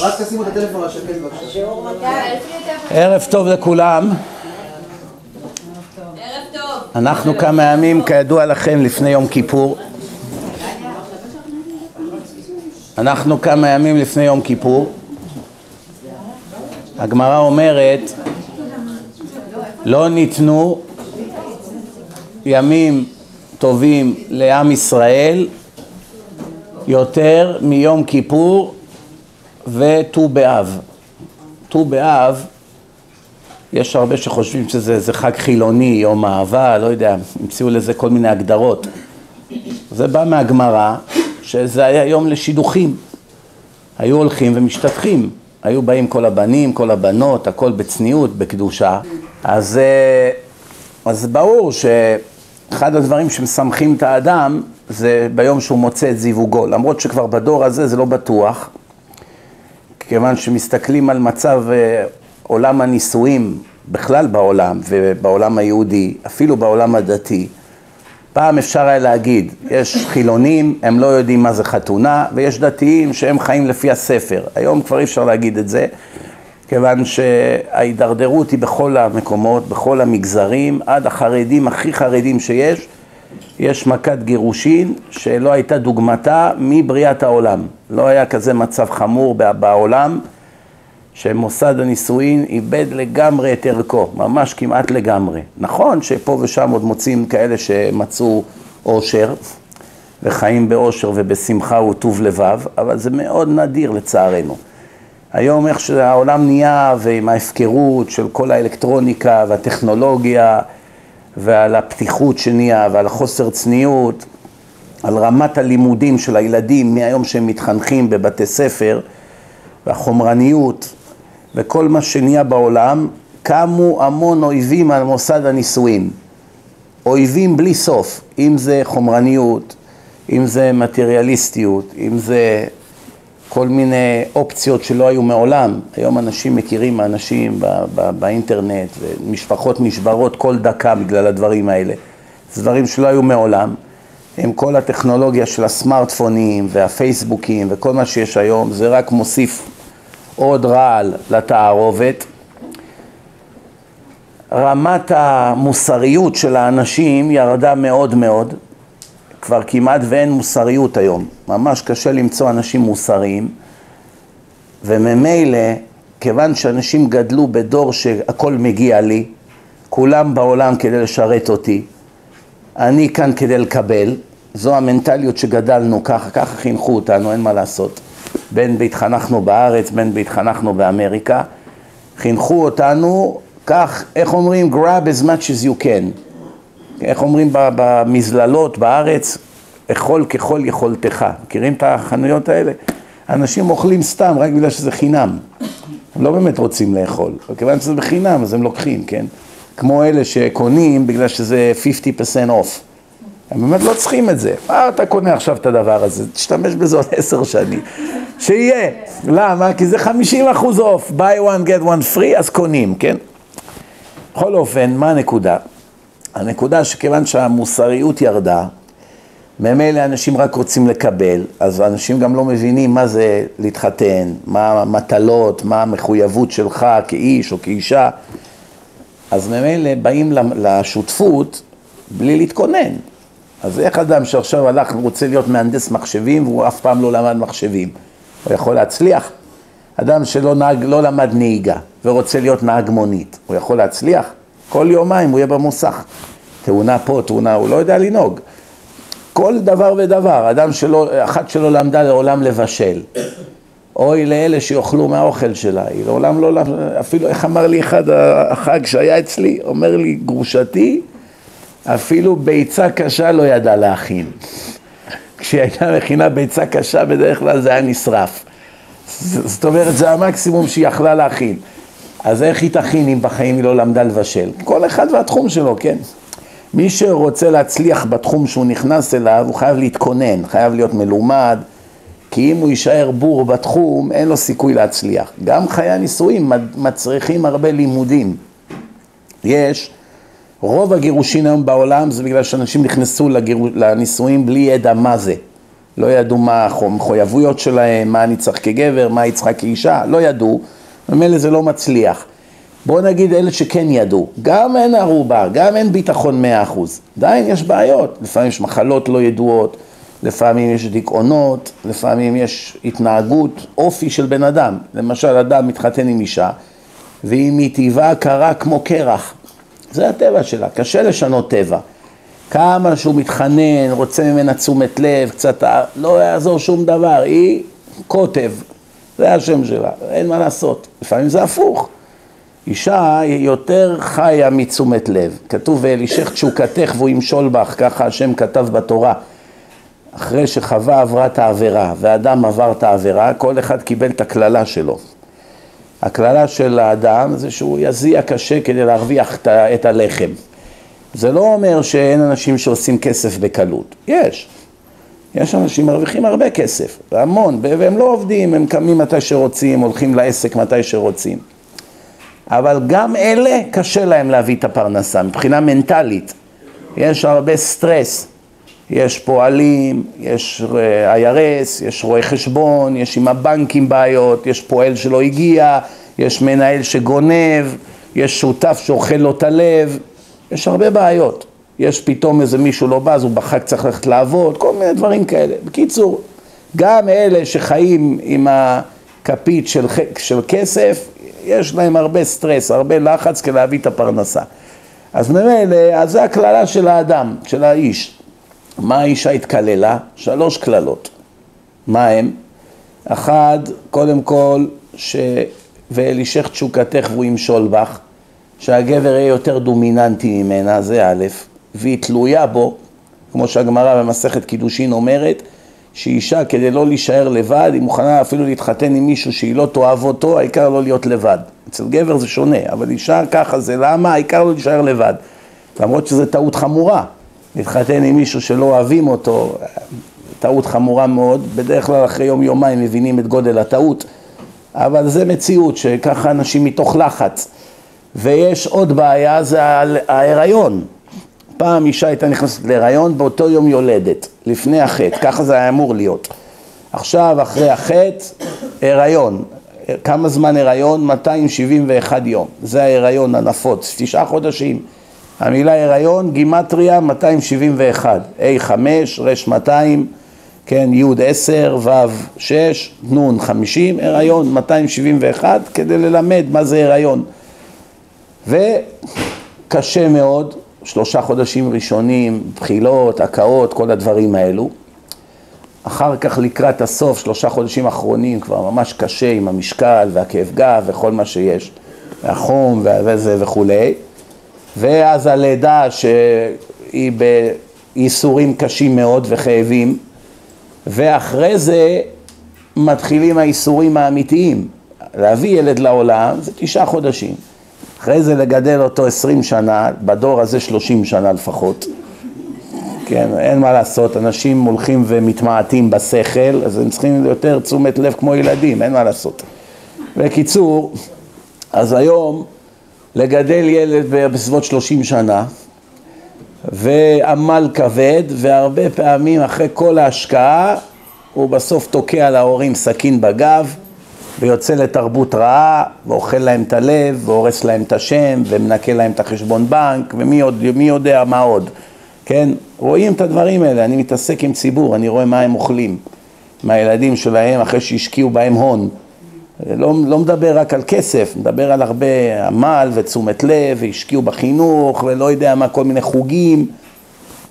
רק תשימו את הטלפון על השקט בבקשה. ערב טוב לכולם. אנחנו כמה ימים, כידוע לכם, לפני יום כיפור. אנחנו כמה ימים לפני יום כיפור. הגמרא אומרת, לא ניתנו ימים טובים לעם ישראל יותר מיום כיפור וט"ו באב. ט"ו באב, יש הרבה שחושבים שזה איזה חג חילוני, יום אהבה, לא יודע, המציאו לזה כל מיני הגדרות. זה בא מהגמרא, שזה היה יום לשידוכים. היו הולכים ומשתטחים. היו באים כל הבנים, כל הבנות, הכל בצניעות, בקדושה. אז, אה, אז ברור שאחד הדברים שמשמחים את האדם זה ביום שהוא מוצא את זיווגו. למרות שכבר בדור הזה זה לא בטוח, כיוון שמסתכלים על מצב אה, עולם הנישואים בכלל בעולם ובעולם היהודי, אפילו בעולם הדתי, פעם אפשר היה להגיד, יש חילונים, הם לא יודעים מה זה חתונה, ויש דתיים שהם חיים לפי הספר. היום כבר אי אפשר להגיד את זה, כיוון שההידרדרות היא בכל המקומות, בכל המגזרים, עד החרדים הכי חרדים שיש, יש מכת גירושין שלא הייתה דוגמתה מבריאת העולם. לא היה כזה מצב חמור בעולם שמוסד הנישואין איבד לגמרי את ערכו, ממש כמעט לגמרי. נכון שפה ושם עוד מוצאים כאלה שמצאו אושר וחיים באושר ובשמחה וטוב לבב, אבל זה מאוד נדיר לצערנו. היום איך שהעולם נהיה ועם ההפקרות של כל האלקטרוניקה והטכנולוגיה ועל הפתיחות שנהיה ועל חוסר צניעות, על רמת הלימודים של הילדים מהיום שהם מתחנכים בבתי ספר והחומרניות וכל מה שנהיה בעולם, קמו המון אויבים על מוסד הנישואין. אויבים בלי סוף, אם זה חומרניות, אם זה מטריאליסטיות, אם זה כל מיני אופציות שלא היו מעולם. היום אנשים מכירים אנשים באינטרנט, ומשפחות נשברות כל דקה בגלל הדברים האלה. זה דברים שלא היו מעולם. עם כל הטכנולוגיה של הסמארטפונים והפייסבוקים וכל מה שיש היום, זה רק מוסיף עוד רעל לתערובת. רמת המוסריות של האנשים ירדה מאוד מאוד, כבר כמעט ואין מוסריות היום, ממש קשה למצוא אנשים מוסריים, וממילא, כיוון שאנשים גדלו בדור שהכל מגיע לי, כולם בעולם כדי לשרת אותי, אני כאן כדי לקבל, זו המנטליות שגדלנו ככה, ככה חינכו אותנו, אין מה לעשות. בין בהתחנכנו בארץ, בין בהתחנכנו באמריקה, חינכו אותנו כך, איך אומרים? grab as much as you can. איך אומרים במזללות בארץ? אכול ככל יכולתך. מכירים את החנויות האלה? אנשים אוכלים סתם רק בגלל שזה חינם. הם לא באמת רוצים לאכול, כיוון שזה בחינם אז הם לוקחים, כן? כמו אלה שקונים בגלל שזה 50% off. הם באמת לא צריכים את זה. מה אתה קונה עכשיו את הדבר הזה? תשתמש בזה עוד עשר שנים. שיהיה. למה? כי זה 50 אחוז אוף. buy one get one free, אז קונים, כן? בכל אופן, מה הנקודה? הנקודה שכיוון שהמוסריות ירדה, ממילא אנשים רק רוצים לקבל, אז אנשים גם לא מבינים מה זה להתחתן, מה המטלות, מה המחויבות שלך כאיש או כאישה, אז ממילא באים לשותפות בלי להתכונן. אז איך אדם שעכשיו הלך ורוצה להיות מהנדס מחשבים והוא אף פעם לא למד מחשבים, הוא יכול להצליח? אדם שלא נהג, לא למד נהיגה ורוצה להיות נהג מונית, הוא יכול להצליח? כל יומיים הוא יהיה במוסך. תאונה פה, תאונה, הוא לא יודע לנהוג. כל דבר ודבר, אדם שלא, אחת שלא למדה לעולם לבשל. אוי לאלה שיאכלו מהאוכל שלה, היא לעולם לא, אפילו איך אמר לי אחד החג שהיה אצלי, אומר לי גרושתי אפילו ביצה קשה לא ידעה להכין. כשהיא הייתה מכינה ביצה קשה בדרך כלל זה היה נשרף. זאת אומרת זה המקסימום שהיא יכלה להכין. אז איך היא תכין אם בחיים היא לא למדה לבשל? כל אחד והתחום שלו, כן? מי שרוצה להצליח בתחום שהוא נכנס אליו, הוא חייב להתכונן, חייב להיות מלומד, כי אם הוא יישאר בור בתחום, אין לו סיכוי להצליח. גם חיי הנישואים מצריכים הרבה לימודים. יש רוב הגירושין היום בעולם זה בגלל שאנשים נכנסו לגיר... לנישואים בלי ידע מה זה. לא ידעו מה המחויבויות שלהם, מה אני צריך כגבר, מה היא צריכה כאישה, לא ידעו, ממילא זה לא מצליח. בואו נגיד אלה שכן ידעו, גם אין ערובה, גם אין ביטחון מאה אחוז, עדיין יש בעיות, לפעמים יש מחלות לא ידועות, לפעמים יש דיכאונות, לפעמים יש התנהגות, אופי של בן אדם, למשל אדם מתחתן עם אישה והיא מטבעה קרה כמו קרח, זה הטבע שלה, קשה לשנות טבע. כמה שהוא מתחנן, רוצה ממנה תשומת לב, קצת, לא יעזור שום דבר, היא קוטב, זה השם שלה, אין מה לעשות. לפעמים זה הפוך. אישה יותר חיה מתשומת לב. כתוב, ואלישך תשוקתך והוא ימשול בך, ככה השם כתב בתורה. אחרי שחווה עברה את העבירה ואדם עבר את העבירה, כל אחד קיבל את הקללה שלו. הקללה של האדם זה שהוא יזיע קשה כדי להרוויח את הלחם. זה לא אומר שאין אנשים שעושים כסף בקלות, יש. יש אנשים מרוויחים הרבה כסף, והמון, והם לא עובדים, הם קמים מתי שרוצים, הולכים לעסק מתי שרוצים. אבל גם אלה קשה להם להביא את הפרנסה, מבחינה מנטלית. יש הרבה סטרס, יש פועלים, יש IRS, יש רואי חשבון, יש עם הבנקים בעיות, יש פועל שלא הגיע, יש מנהל שגונב, יש שותף שאוכל לו את הלב, יש הרבה בעיות. יש פתאום איזה מישהו לא בא, אז הוא בחג צריך ללכת לעבוד, כל מיני דברים כאלה. בקיצור, גם אלה שחיים עם הכפית של, של כסף, יש להם הרבה סטרס, הרבה לחץ כדי להביא את הפרנסה. אז ממילא, אז זה הקללה של האדם, של האיש. מה האישה התקללה? שלוש קללות. מה הם? אחד, קודם כל, ש... ואלישך תשוקתך והוא ימשול בך, שהגבר יהיה יותר דומיננטי ממנה, זה א', והיא תלויה בו, כמו שהגמרא במסכת קידושין אומרת, שאישה כדי לא להישאר לבד, היא מוכנה אפילו להתחתן עם מישהו שהיא לא תאהב אותו, העיקר לא להיות לבד. אצל גבר זה שונה, אבל אישה ככה זה למה, העיקר לא להישאר לבד. למרות שזו טעות חמורה, להתחתן עם מישהו שלא אוהבים אותו, טעות חמורה מאוד, בדרך כלל אחרי יום יומיים מבינים את גודל הטעות, אבל זה מציאות שככה אנשים מתוך לחץ. ויש עוד בעיה, זה ההיריון. פעם אישה הייתה נכנסת להיריון באותו יום יולדת, לפני החטא, ככה זה היה אמור להיות. עכשיו, אחרי החטא, הריון. כמה זמן הריון? 271 יום. זה ההיריון הנפוץ, תשעה חודשים. המילה הריון, גימטריה 271, A5, ר' 200, כן, י' 10, ו' 6, נ' 50, הריון 271, כדי ללמד מה זה הריון. וקשה מאוד, שלושה חודשים ראשונים, בחילות, הקאות, כל הדברים האלו. אחר כך לקראת הסוף, שלושה חודשים אחרונים, כבר ממש קשה עם המשקל והכאב גב וכל מה שיש, והחום וזה וכולי. ואז הלידה שהיא בייסורים קשים מאוד וכאבים, ואחרי זה מתחילים הייסורים האמיתיים. להביא ילד לעולם זה תשעה חודשים. אחרי זה לגדל אותו עשרים שנה, בדור הזה שלושים שנה לפחות. כן, אין מה לעשות, אנשים הולכים ומתמעטים בשכל, אז הם צריכים יותר תשומת לב כמו ילדים, אין מה לעשות. בקיצור, אז היום לגדל ילד בסביבות שלושים שנה, ועמל כבד, והרבה פעמים אחרי כל ההשקעה, הוא בסוף תוקע להורים סכין בגב, ויוצא לתרבות רעה, ואוכל להם את הלב, והורס להם את השם, ומנקה להם את החשבון בנק, ומי עוד, יודע מה עוד, כן? רואים את הדברים האלה, אני מתעסק עם ציבור, אני רואה מה הם אוכלים, מהילדים שלהם אחרי שהשקיעו בהם הון. לא, לא מדבר רק על כסף, מדבר על הרבה עמל ותשומת לב, והשקיעו בחינוך, ולא יודע מה, כל מיני חוגים.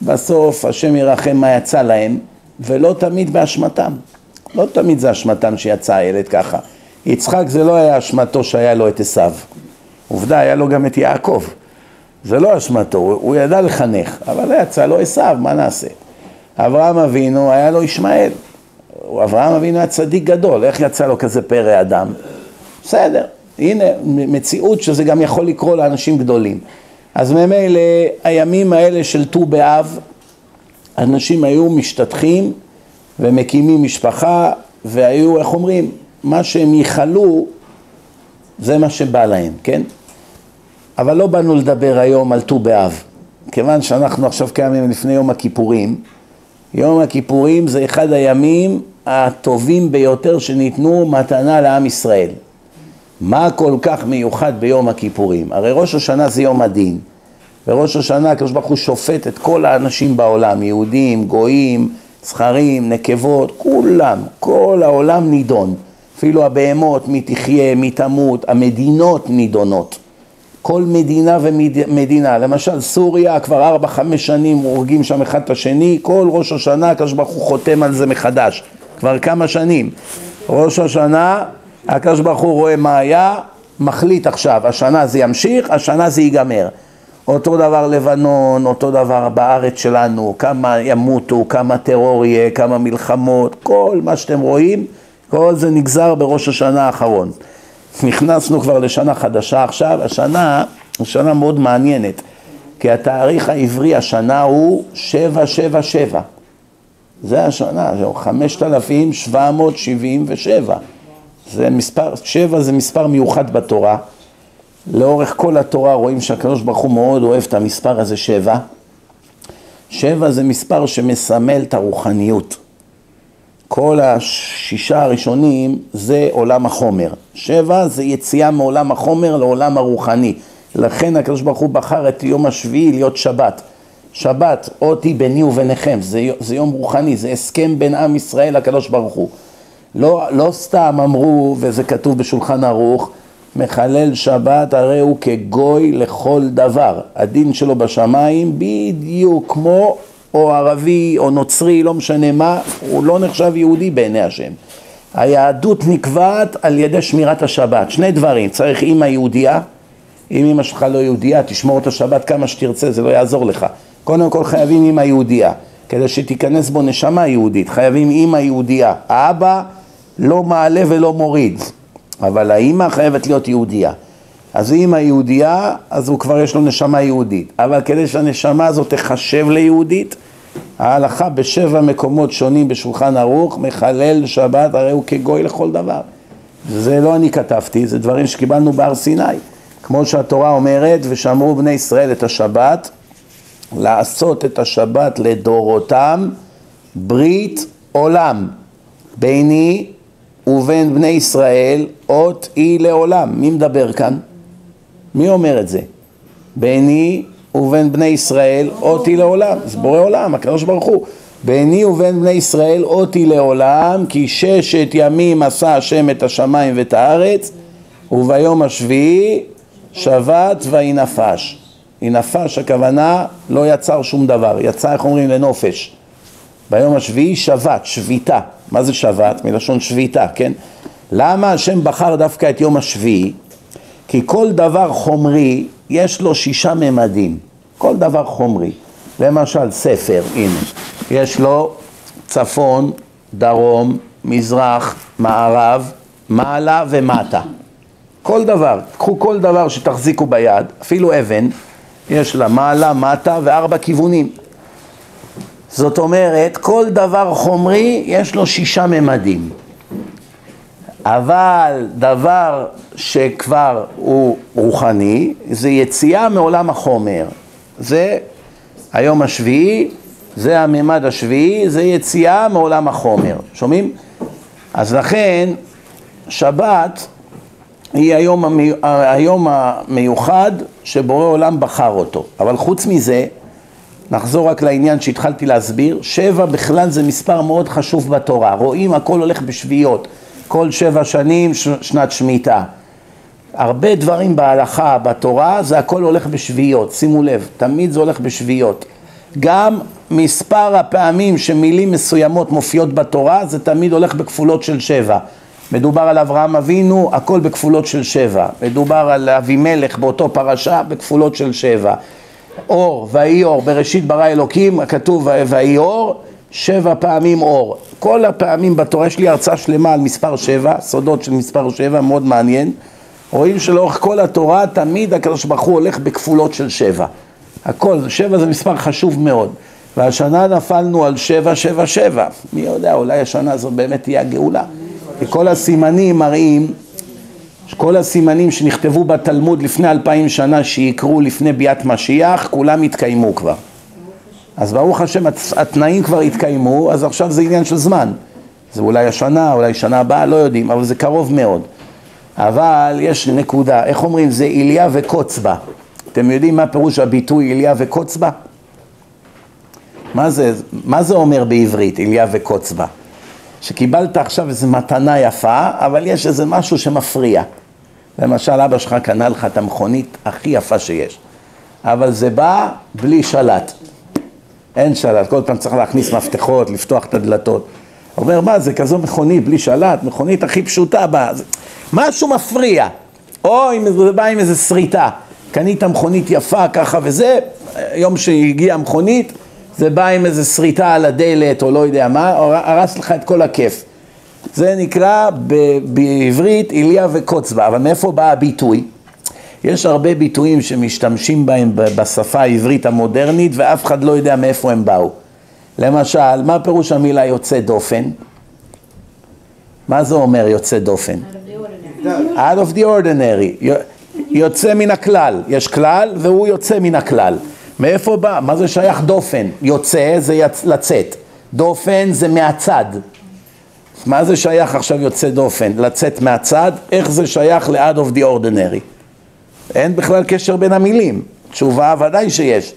בסוף השם ירחם מה יצא להם, ולא תמיד באשמתם. לא תמיד זה אשמתם שיצא הילד ככה. יצחק זה לא היה אשמתו שהיה לו את עשיו. עובדה, היה לו גם את יעקב. זה לא אשמתו, הוא, ידע לחנך, אבל יצא לו עשיו, מה נעשה? אברהם אבינו, היה לו ישמעאל. אברהם אבינו היה צדיק גדול, איך יצא לו כזה פרא אדם? בסדר, הנה מציאות שזה גם יכול לקרות לאנשים גדולים. אז ממילא הימים האלה של ט"ו באב, אנשים היו משתטחים ומקימים משפחה והיו, איך אומרים, מה שהם ייחלו זה מה שבא להם, כן? אבל לא באנו לדבר היום על ט"ו באב. כיוון שאנחנו עכשיו כמה ימים לפני יום הכיפורים, יום הכיפורים זה אחד הימים הטובים ביותר שניתנו מתנה לעם ישראל. מה כל כך מיוחד ביום הכיפורים? הרי ראש השנה זה יום הדין. בראש השנה הקדוש ברוך הוא שופט את כל האנשים בעולם, יהודים, גויים, זכרים, נקבות, כולם, כל העולם נידון. אפילו הבהמות, מי תחיה, מי תמות, המדינות נידונות. כל מדינה ומדינה, למשל סוריה כבר ארבע חמש שנים הורגים שם אחד את השני, כל ראש השנה הקדוש ברוך הוא חותם על זה מחדש, כבר כמה שנים. ראש השנה, הקדוש ברוך הוא רואה מה היה, מחליט עכשיו, השנה זה ימשיך, השנה זה ייגמר. אותו דבר לבנון, אותו דבר בארץ שלנו, כמה ימותו, כמה טרור יהיה, כמה מלחמות, כל מה שאתם רואים, כל זה נגזר בראש השנה האחרון. נכנסנו כבר לשנה חדשה עכשיו, השנה היא שנה מאוד מעניינת, כי התאריך העברי השנה הוא 777. זה השנה, זהו 5,777. זה מספר, שבע זה מספר מיוחד בתורה. לאורך כל התורה רואים שהקדוש ברוך הוא מאוד אוהב את המספר הזה שבע. שבע זה מספר שמסמל את הרוחניות. כל השישה הראשונים זה עולם החומר. שבע זה יציאה מעולם החומר לעולם הרוחני. לכן הקדוש ברוך הוא בחר את יום השביעי להיות שבת. שבת, אותי ביני וביניכם, זה, זה יום רוחני, זה הסכם בין עם ישראל לקדוש ברוך הוא. לא, לא סתם אמרו, וזה כתוב בשולחן ערוך, מחלל שבת הרי הוא כגוי לכל דבר. הדין שלו בשמיים בדיוק כמו או ערבי או נוצרי, לא משנה מה, הוא לא נחשב יהודי בעיני השם. היהדות נקבעת על ידי שמירת השבת. שני דברים, צריך אימא יהודייה, אם אימא שלך לא יהודייה, תשמור את השבת כמה שתרצה, זה לא יעזור לך. קודם כל חייבים אימא יהודייה, כדי שתיכנס בו נשמה יהודית, חייבים אימא יהודייה. האבא לא מעלה ולא מוריד, אבל האימא חייבת להיות יהודייה. אז אם היהודייה, אז הוא כבר יש לו נשמה יהודית. אבל כדי שהנשמה הזאת תחשב ליהודית, ההלכה בשבע מקומות שונים בשולחן ערוך, מחלל שבת, הרי הוא כגוי לכל דבר. זה לא אני כתבתי, זה דברים שקיבלנו בהר סיני. כמו שהתורה אומרת, ושמרו בני ישראל את השבת, לעשות את השבת לדורותם ברית עולם ביני ובין בני ישראל אות היא לעולם. מי מדבר כאן? מי אומר את זה? ביני ובין בני ישראל אותי לעולם, זה בורא עולם, הקדוש ברוך הוא. ביני ובין בני ישראל אותי לעולם, כי ששת ימים עשה השם את השמיים ואת הארץ, וביום השביעי שבת וינפש. ינפש הכוונה לא יצר שום דבר, יצא איך אומרים לנופש. ביום השביעי שבת, שביתה. מה זה שבת? מלשון שביתה, כן? למה השם בחר דווקא את יום השביעי? כי כל דבר חומרי יש לו שישה ממדים, כל דבר חומרי. למשל ספר, הנה, יש לו צפון, דרום, מזרח, מערב, מעלה ומטה. כל דבר, קחו כל דבר שתחזיקו ביד, אפילו אבן, יש לה מעלה, מטה וארבע כיוונים. זאת אומרת, כל דבר חומרי יש לו שישה ממדים. אבל דבר שכבר הוא רוחני, זה יציאה מעולם החומר. זה היום השביעי, זה הממד השביעי, זה יציאה מעולם החומר. שומעים? אז לכן, שבת היא היום, המי... היום המיוחד שבורא עולם בחר אותו. אבל חוץ מזה, נחזור רק לעניין שהתחלתי להסביר, שבע בכלל זה מספר מאוד חשוב בתורה. רואים הכל הולך בשביעיות. כל שבע שנים שנת שמיטה. הרבה דברים בהלכה, בתורה, זה הכל הולך בשביעיות, שימו לב, תמיד זה הולך בשביעיות. גם מספר הפעמים שמילים מסוימות מופיעות בתורה, זה תמיד הולך בכפולות של שבע. מדובר על אברהם אבינו, הכל בכפולות של שבע. מדובר על אבימלך באותו פרשה, בכפולות של שבע. אור, ויהי אור, בראשית ברא אלוקים, כתוב ויהי אור, שבע פעמים אור. כל הפעמים בתורה, יש לי הרצאה שלמה על מספר שבע, סודות של מספר שבע, מאוד מעניין. רואים שלאורך כל התורה תמיד הקדוש ברוך הוא הולך בכפולות של שבע. הכל, שבע זה מספר חשוב מאוד. והשנה נפלנו על שבע, שבע, שבע. מי יודע, אולי השנה הזאת באמת תהיה הגאולה. כי כל הסימנים מראים, כל הסימנים שנכתבו בתלמוד לפני אלפיים שנה, שיקרו לפני ביאת משיח, כולם התקיימו כבר. אז ברוך השם, התנאים כבר התקיימו, אז עכשיו זה עניין של זמן. זה אולי השנה, אולי שנה הבאה, לא יודעים, אבל זה קרוב מאוד. אבל יש נקודה, איך אומרים? זה איליה וקוץ בה. אתם יודעים מה פירוש הביטוי איליה וקוץ בה? מה זה, מה זה אומר בעברית, איליה וקוץ בה? שקיבלת עכשיו איזו מתנה יפה, אבל יש איזה משהו שמפריע. למשל, אבא שלך קנה לך את המכונית הכי יפה שיש, אבל זה בא בלי שלט. אין שלט, כל פעם צריך להכניס מפתחות, לפתוח את הדלתות. אומר, מה, זה כזו מכונית בלי שלט, מכונית הכי פשוטה, בא, זה... משהו מפריע. או אם זה בא עם איזה שריטה, קנית מכונית יפה ככה וזה, יום שהגיעה המכונית, זה בא עם איזה שריטה על הדלת או לא יודע מה, הרס לך את כל הכיף. זה נקרא ב- בעברית איליה וקוצבה, אבל מאיפה בא הביטוי? יש הרבה ביטויים שמשתמשים בהם בשפה העברית המודרנית ואף אחד לא יודע מאיפה הם באו. למשל, מה פירוש המילה יוצא דופן? מה זה אומר יוצא דופן? out of the ordinary, יוצא מן הכלל, יש כלל והוא יוצא מן הכלל. מאיפה בא? מה זה שייך דופן? יוצא זה יצ... לצאת, דופן זה מהצד. מה זה שייך עכשיו יוצא דופן? לצאת מהצד? איך זה שייך ל-out of the ordinary? אין בכלל קשר בין המילים, תשובה ודאי שיש.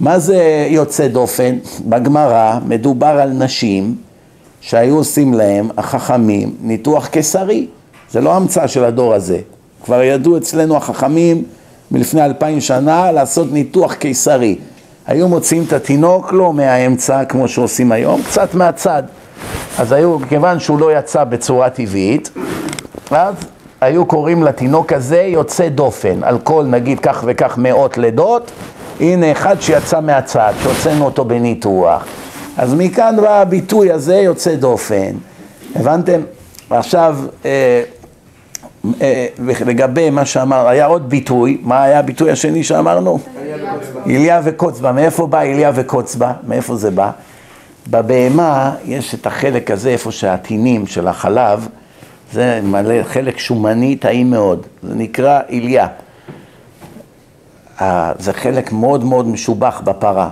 מה זה יוצא דופן? בגמרא מדובר על נשים שהיו עושים להם, החכמים, ניתוח קיסרי. זה לא המצאה של הדור הזה. כבר ידעו אצלנו החכמים מלפני אלפיים שנה לעשות ניתוח קיסרי. היו מוציאים את התינוק לא מהאמצע כמו שעושים היום, קצת מהצד. אז היו, כיוון שהוא לא יצא בצורה טבעית, אז היו קוראים לתינוק הזה יוצא דופן. על כל נגיד כך וכך מאות לידות, הנה אחד שיצא מהצד, שהוצאנו אותו בניתוח. אז מכאן בא הביטוי הזה יוצא דופן. הבנתם? עכשיו, אה, אה, לגבי מה שאמר, היה עוד ביטוי, מה היה הביטוי השני שאמרנו? איליה וקוצבה, מאיפה בא איליה וקוצבה? מאיפה זה בא? בבהמה יש את החלק הזה, איפה שהטינים של החלב, זה מלא חלק שומני טעים מאוד, זה נקרא איליה. זה חלק מאוד מאוד משובח בפרה.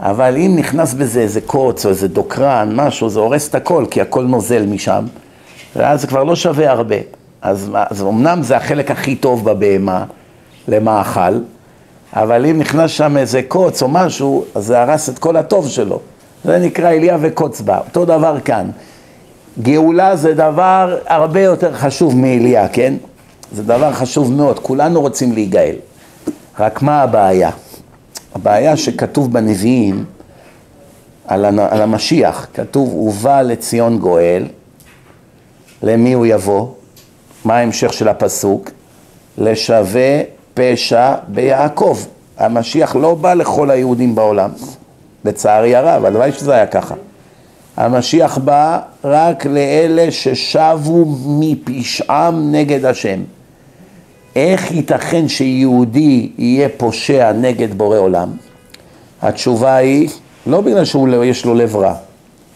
אבל אם נכנס בזה איזה קוץ או איזה דוקרן, משהו, זה הורס את הכל, כי הכל נוזל משם, ואז זה כבר לא שווה הרבה. אז, אז אמנם זה החלק הכי טוב בבהמה למאכל, אבל אם נכנס שם איזה קוץ או משהו, אז זה הרס את כל הטוב שלו. זה נקרא אליה וקוץ בה. אותו דבר כאן. גאולה זה דבר הרבה יותר חשוב מאליה, כן? זה דבר חשוב מאוד, כולנו רוצים להיגאל. רק מה הבעיה? הבעיה שכתוב בנביאים על, על המשיח, כתוב ובא לציון גואל, למי הוא יבוא? מה ההמשך של הפסוק? לשווה פשע ביעקב. המשיח לא בא לכל היהודים בעולם, לצערי הרב, הלוואי שזה היה ככה. המשיח בא רק לאלה ששבו מפשעם נגד השם. איך ייתכן שיהודי יהיה פושע נגד בורא עולם? התשובה היא, לא בגלל שיש לו לב רע.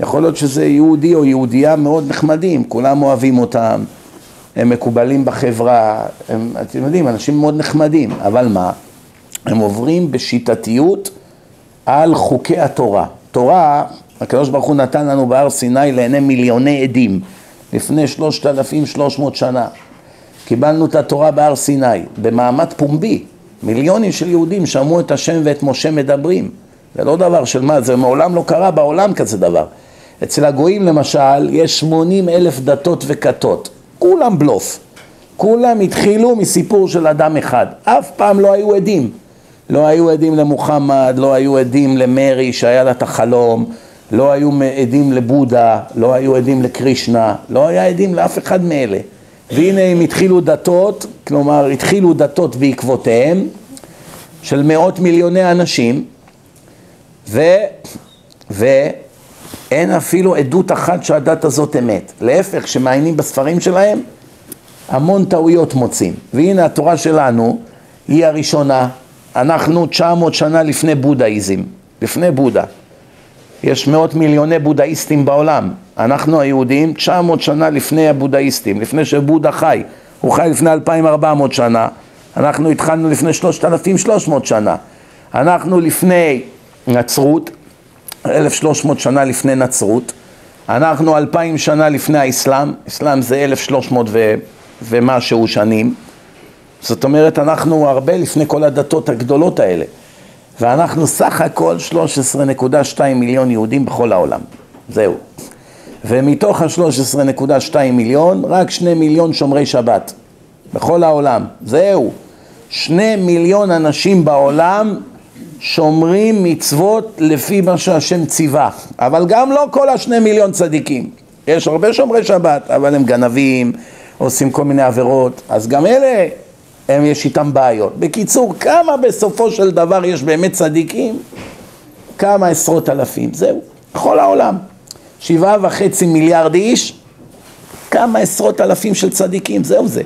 יכול להיות שזה יהודי או יהודייה מאוד נחמדים, כולם אוהבים אותם, הם מקובלים בחברה, הם, אתם יודעים, אנשים מאוד נחמדים, אבל מה? הם עוברים בשיטתיות על חוקי התורה. תורה, הקדוש ברוך הוא נתן לנו בהר סיני לעיני מיליוני עדים לפני שלושת אלפים שלוש מאות שנה. קיבלנו את התורה בהר סיני, במעמד פומבי. מיליונים של יהודים שמעו את השם ואת משה מדברים. זה לא דבר של מה, זה מעולם לא קרה בעולם כזה דבר. אצל הגויים למשל, יש שמונים אלף דתות וכתות. כולם בלוף. כולם התחילו מסיפור של אדם אחד. אף פעם לא היו עדים. לא היו עדים למוחמד, לא היו עדים למרי שהיה לה את החלום, לא היו עדים לבודה, לא היו עדים לקרישנה, לא היה עדים לאף אחד מאלה. והנה הם התחילו דתות, כלומר התחילו דתות בעקבותיהם של מאות מיליוני אנשים ו... ואין אפילו עדות אחת שהדת הזאת אמת. להפך, כשמעיינים בספרים שלהם, המון טעויות מוצאים. והנה התורה שלנו היא הראשונה, אנחנו 900 שנה לפני בודהיזם, לפני בודה. יש מאות מיליוני בודהיסטים בעולם. אנחנו היהודים 900 שנה לפני הבודהיסטים, לפני שבודה חי. הוא חי לפני 2400 שנה, אנחנו התחלנו לפני 3300 שנה. אנחנו לפני נצרות, 1,300 שנה לפני נצרות, אנחנו 2,000 שנה לפני האסלאם, אסלאם זה 1,300 ו, ומשהו שנים, זאת אומרת אנחנו הרבה לפני כל הדתות הגדולות האלה, ואנחנו סך הכל 13.2 מיליון יהודים בכל העולם, זהו. ומתוך ה-13.2 מיליון, רק שני מיליון שומרי שבת, בכל העולם, זהו. שני מיליון אנשים בעולם שומרים מצוות לפי מה שהשם ציווה, אבל גם לא כל השני מיליון צדיקים. יש הרבה שומרי שבת, אבל הם גנבים, עושים כל מיני עבירות, אז גם אלה, הם יש איתם בעיות. בקיצור, כמה בסופו של דבר יש באמת צדיקים? כמה עשרות אלפים, זהו, בכל העולם. שבעה וחצי מיליארד איש, כמה עשרות אלפים של צדיקים, זהו זה.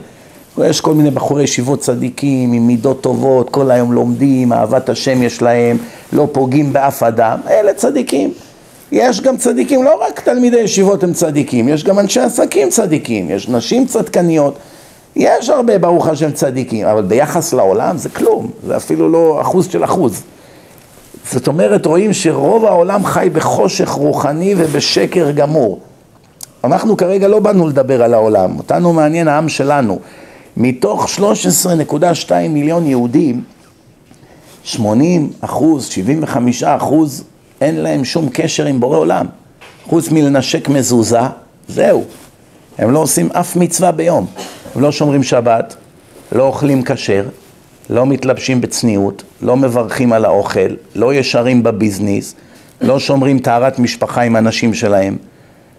יש כל מיני בחורי ישיבות צדיקים עם מידות טובות, כל היום לומדים, אהבת השם יש להם, לא פוגעים באף אדם, אלה צדיקים. יש גם צדיקים, לא רק תלמידי ישיבות הם צדיקים, יש גם אנשי עסקים צדיקים, יש נשים צדקניות, יש הרבה ברוך השם צדיקים, אבל ביחס לעולם זה כלום, זה אפילו לא אחוז של אחוז. זאת אומרת, רואים שרוב העולם חי בחושך רוחני ובשקר גמור. אנחנו כרגע לא באנו לדבר על העולם, אותנו מעניין העם שלנו. מתוך 13.2 מיליון יהודים, 80 אחוז, 75 אחוז, אין להם שום קשר עם בורא עולם. חוץ מלנשק מזוזה, זהו. הם לא עושים אף מצווה ביום. הם לא שומרים שבת, לא אוכלים כשר, לא מתלבשים בצניעות, לא מברכים על האוכל, לא ישרים בביזנס, לא שומרים טהרת משפחה עם הנשים שלהם.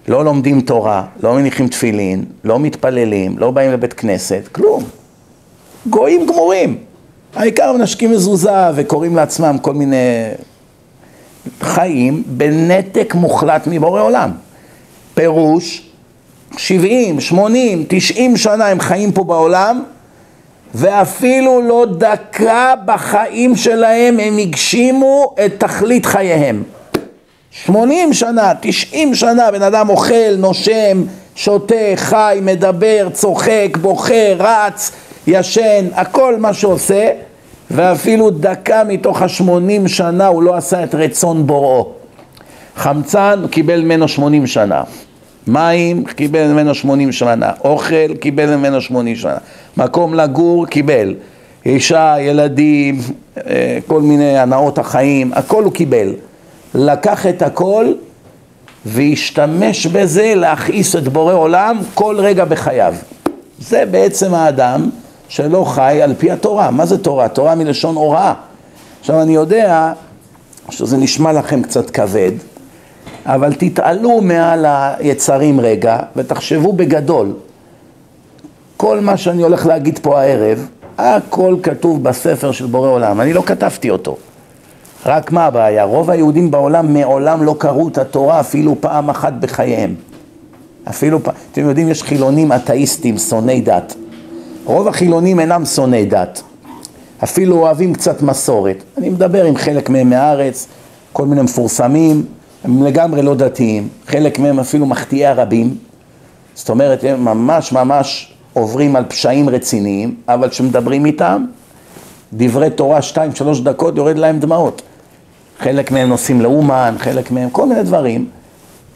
לא לומדים תורה, לא מניחים תפילין, לא מתפללים, לא באים לבית כנסת, כלום. גויים גמורים. העיקר מנשקים מזוזה וקוראים לעצמם כל מיני חיים בנתק מוחלט מבורא עולם. פירוש, 70, 80, 90 שנה הם חיים פה בעולם ואפילו לא דקה בחיים שלהם הם הגשימו את תכלית חייהם. שמונים שנה, תשעים שנה, בן אדם אוכל, נושם, שותה, חי, מדבר, צוחק, בוכה, רץ, ישן, הכל מה שעושה, ואפילו דקה מתוך השמונים שנה הוא לא עשה את רצון בוראו. חמצן, הוא קיבל ממנו שמונים שנה. מים, קיבל ממנו שמונים שנה. אוכל, קיבל ממנו שמונים שנה. מקום לגור, קיבל. אישה, ילדים, אה, כל מיני הנאות החיים, הכל הוא קיבל. לקח את הכל והשתמש בזה להכעיס את בורא עולם כל רגע בחייו. זה בעצם האדם שלא חי על פי התורה. מה זה תורה? תורה מלשון הוראה. עכשיו אני יודע שזה נשמע לכם קצת כבד, אבל תתעלו מעל היצרים רגע ותחשבו בגדול. כל מה שאני הולך להגיד פה הערב, הכל כתוב בספר של בורא עולם, אני לא כתבתי אותו. רק מה הבעיה? רוב היהודים בעולם מעולם לא קראו את התורה אפילו פעם אחת בחייהם. אפילו פעם, אתם יודעים, יש חילונים אתאיסטים, שונאי דת. רוב החילונים אינם שונאי דת. אפילו אוהבים קצת מסורת. אני מדבר עם חלק מהם מהארץ, כל מיני מפורסמים, הם לגמרי לא דתיים. חלק מהם אפילו מחטיאי הרבים. זאת אומרת, הם ממש ממש עוברים על פשעים רציניים, אבל כשמדברים איתם, דברי תורה שתיים, שלוש דקות, יורד להם דמעות. חלק מהם נוסעים לאומן, חלק מהם, כל מיני דברים.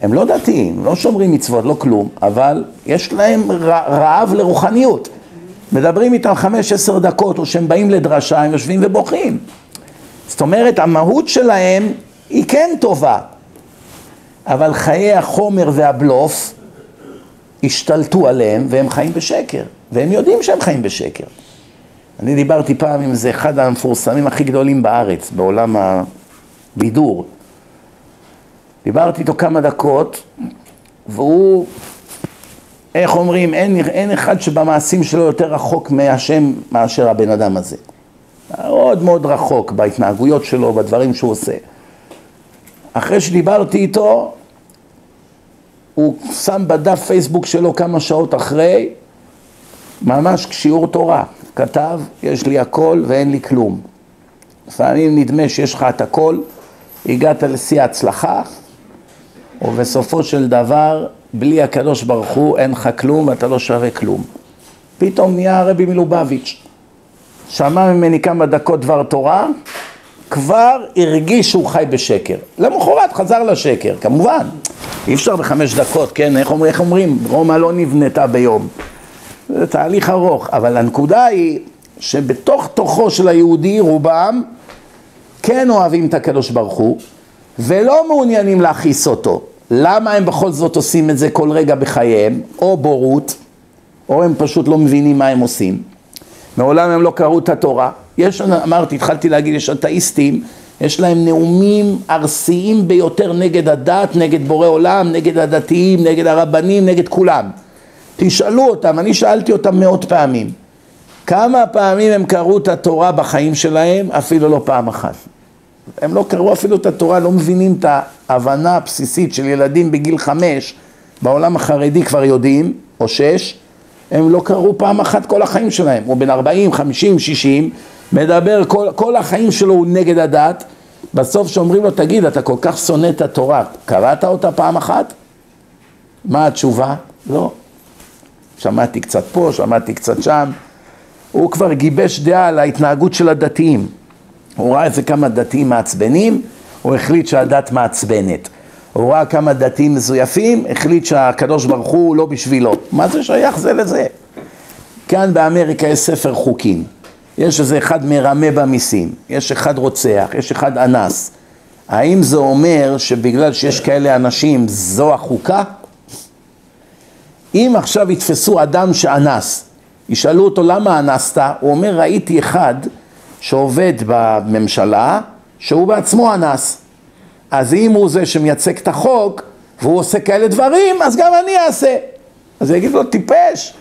הם לא דתיים, לא שומרים מצוות, לא כלום, אבל יש להם רעב לרוחניות. מדברים איתם חמש, עשר דקות, או שהם באים לדרשה, הם יושבים ובוכים. זאת אומרת, המהות שלהם היא כן טובה, אבל חיי החומר והבלוף השתלטו עליהם והם חיים בשקר, והם יודעים שהם חיים בשקר. אני דיברתי פעם עם זה אחד המפורסמים הכי גדולים בארץ, בעולם בידור. דיברתי איתו כמה דקות, והוא, איך אומרים, אין, אין אחד שבמעשים שלו יותר רחוק מהשם מאשר הבן אדם הזה. מאוד מאוד רחוק בהתנהגויות שלו, בדברים שהוא עושה. אחרי שדיברתי איתו, הוא שם בדף פייסבוק שלו כמה שעות אחרי, ממש שיעור תורה. כתב, יש לי הכל ואין לי כלום. לפעמים נדמה שיש לך את הכל, הגעת לשיא ההצלחה, ובסופו של דבר, בלי הקדוש ברוך הוא אין לך כלום ואתה לא שווה כלום. פתאום נהיה הרבי מלובביץ', שמע ממני כמה דקות דבר תורה, כבר הרגיש שהוא חי בשקר. למחרת חזר לשקר, כמובן. אי אפשר בחמש דקות, כן? איך, אומר, איך אומרים? רומא לא נבנתה ביום. זה תהליך ארוך, אבל הנקודה היא שבתוך תוכו של היהודי רובם כן אוהבים את הקדוש ברוך הוא ולא מעוניינים להכעיס אותו. למה הם בכל זאת עושים את זה כל רגע בחייהם? או בורות, או הם פשוט לא מבינים מה הם עושים. מעולם הם לא קראו את התורה. יש, אמרתי, התחלתי להגיד, יש אתאיסטים, יש להם נאומים ארסיים ביותר נגד הדת, נגד בורא עולם, נגד הדתיים, נגד הרבנים, נגד כולם. תשאלו אותם, אני שאלתי אותם מאות פעמים, כמה פעמים הם קראו את התורה בחיים שלהם? אפילו לא פעם אחת. הם לא קראו אפילו את התורה, לא מבינים את ההבנה הבסיסית של ילדים בגיל חמש, בעולם החרדי כבר יודעים, או שש, הם לא קראו פעם אחת כל החיים שלהם, הוא בן 40, 50, 60, מדבר, כל, כל החיים שלו הוא נגד הדת, בסוף שאומרים לו, תגיד, אתה כל כך שונא את התורה, קראת אותה פעם אחת? מה התשובה? לא. שמעתי קצת פה, שמעתי קצת שם. הוא כבר גיבש דעה על ההתנהגות של הדתיים. הוא ראה איזה כמה דתיים מעצבנים, הוא החליט שהדת מעצבנת. הוא ראה כמה דתיים מזויפים, החליט שהקדוש ברוך הוא לא בשבילו. מה זה שייך זה לזה? כאן באמריקה יש ספר חוקים. יש איזה אחד מרמה במיסים, יש אחד רוצח, יש אחד אנס. האם זה אומר שבגלל שיש כאלה אנשים זו החוקה? אם עכשיו יתפסו אדם שאנס, ישאלו אותו למה אנסת, הוא אומר ראיתי אחד שעובד בממשלה שהוא בעצמו אנס. אז אם הוא זה שמייצג את החוק והוא עושה כאלה דברים, אז גם אני אעשה. אז יגיד לו, טיפש,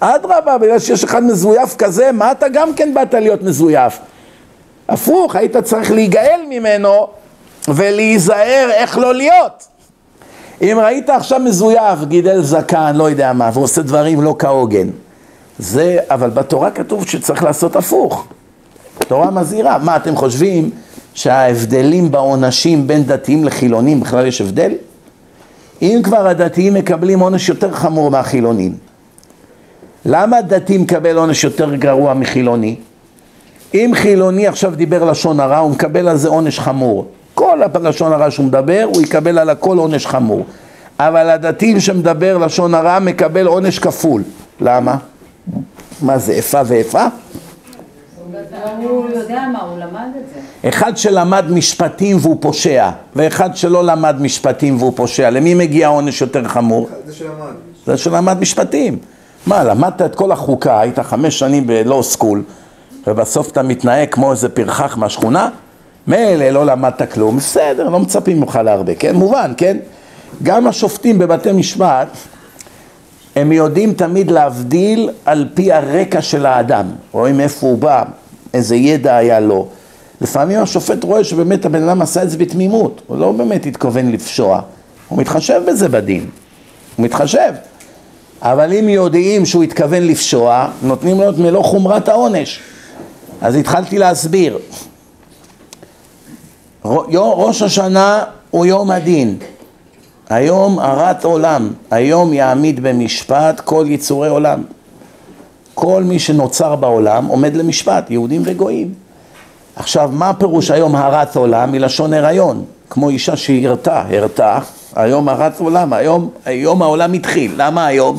אדרבה, בגלל שיש אחד מזויף כזה, מה אתה גם כן באת להיות מזויף? הפוך, היית צריך להיגאל ממנו ולהיזהר איך לא להיות. אם ראית עכשיו מזויף, גידל זקן, לא יודע מה, ועושה דברים לא כהוגן, זה, אבל בתורה כתוב שצריך לעשות הפוך. התורה מזהירה. מה, אתם חושבים שההבדלים בעונשים בין דתיים לחילונים בכלל יש הבדל? אם כבר הדתיים מקבלים עונש יותר חמור מהחילונים, למה דתי מקבל עונש יותר גרוע מחילוני? אם חילוני עכשיו דיבר לשון הרע, הוא מקבל על זה עונש חמור. כל הלשון הרע שהוא מדבר, הוא יקבל על הכל עונש חמור. אבל הדתי שמדבר לשון הרע מקבל עונש כפול. למה? מה זה, איפה ואיפה? הוא יודע מה, הוא למד את זה. אחד שלמד משפטים והוא פושע, ואחד שלא למד משפטים והוא פושע, למי מגיע עונש יותר חמור? זה שלמד. זה שלמד משפטים. מה, למדת את כל החוקה, היית חמש שנים בלואו סקול, ובסוף אתה מתנהג כמו איזה פרחח מהשכונה? מילא לא למדת כלום, בסדר, לא מצפים ממך להרבה, כן? מובן, כן? גם השופטים בבתי משפט, הם יודעים תמיד להבדיל על פי הרקע של האדם, רואים מאיפה הוא בא, איזה ידע היה לו. לפעמים השופט רואה שבאמת הבן אדם עשה את זה בתמימות, הוא לא באמת התכוון לפשוע, הוא מתחשב בזה בדין, הוא מתחשב. אבל אם יודעים שהוא התכוון לפשוע, נותנים לו את מלוא חומרת העונש. אז התחלתי להסביר. ראש השנה הוא יום הדין. היום הרת עולם, היום יעמיד במשפט כל יצורי עולם. כל מי שנוצר בעולם עומד למשפט, יהודים וגויים. עכשיו, מה פירוש היום הרת עולם? מלשון הריון, כמו אישה שהרתה, הרתה, היום הרת עולם, היום, היום העולם התחיל. למה היום?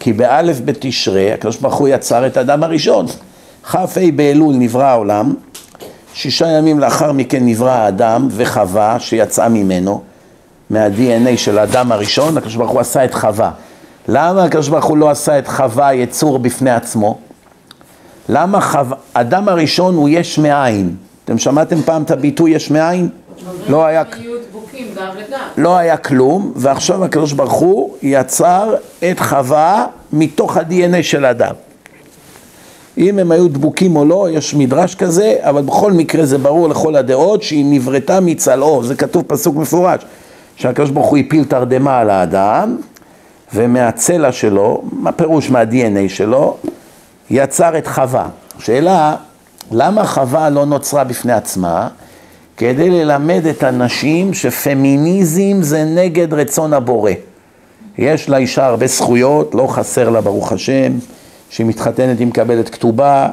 כי באלף בתשרי, הקדוש ברוך הוא יצר את האדם הראשון. כ"ה באלול נברא העולם, שישה ימים לאחר מכן נברא האדם וחווה שיצאה ממנו, מה-DNA של האדם הראשון, הקדוש ברוך הוא עשה את חווה. למה הקדוש ברוך הוא לא עשה את חווה יצור בפני עצמו? למה חווה, אדם הראשון הוא יש מאין. אתם שמעתם פעם את הביטוי יש מאין? לא היה... לא היה כלום, ועכשיו הקדוש ברוך הוא יצר את חווה מתוך ה-DNA של אדם. אם הם היו דבוקים או לא, יש מדרש כזה, אבל בכל מקרה זה ברור לכל הדעות שהיא נבראתה מצלעו, זה כתוב פסוק מפורש, שהקדוש ברוך הוא הפיל תרדמה על האדם, ומהצלע שלו, מה פירוש מה-DNA שלו, יצר את חווה. שאלה, למה חווה לא נוצרה בפני עצמה? כדי ללמד את הנשים שפמיניזם זה נגד רצון הבורא. יש לאישה הרבה זכויות, לא חסר לה ברוך השם, שהיא מתחתנת היא מקבלת כתובה,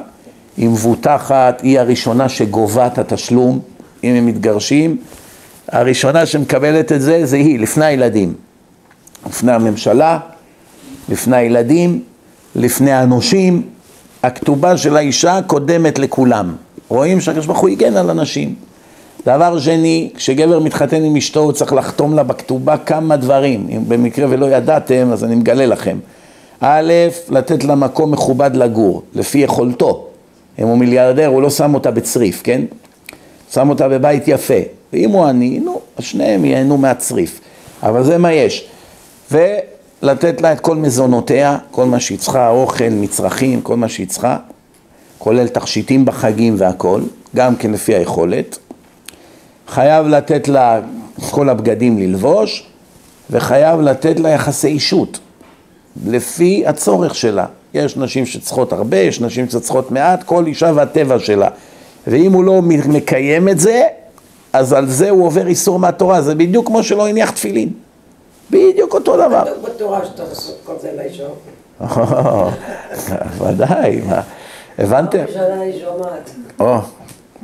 היא מבוטחת, היא הראשונה שגובה את התשלום, אם הם מתגרשים, הראשונה שמקבלת את זה זה היא, לפני הילדים. לפני הממשלה, לפני הילדים, לפני הנושים, הכתובה של האישה קודמת לכולם. רואים שהקדוש ברוך הוא הגן על אנשים. דבר שני, כשגבר מתחתן עם אשתו הוא צריך לחתום לה בכתובה כמה דברים. אם במקרה ולא ידעתם, אז אני מגלה לכם. א', לתת לה מקום מכובד לגור, לפי יכולתו. אם הוא מיליארדר, הוא לא שם אותה בצריף, כן? שם אותה בבית יפה. ואם הוא עני, נו, שניהם ייהנו מהצריף. אבל זה מה יש. ולתת לה את כל מזונותיה, כל מה שהיא צריכה, אוכל, מצרכים, כל מה שהיא צריכה, כולל תכשיטים בחגים והכל, גם כן לפי היכולת. חייב לתת לה כל הבגדים ללבוש, וחייב לתת לה יחסי אישות, לפי הצורך שלה. יש נשים שצריכות הרבה, יש נשים שצריכות מעט, כל אישה והטבע שלה. ואם הוא לא מקיים את זה, אז על זה הוא עובר איסור מהתורה, זה בדיוק כמו שלא הניח תפילין. בדיוק אותו דבר. בתורה שאתה עושה כל זה לאישור. ודאי, מה, הבנתם? או,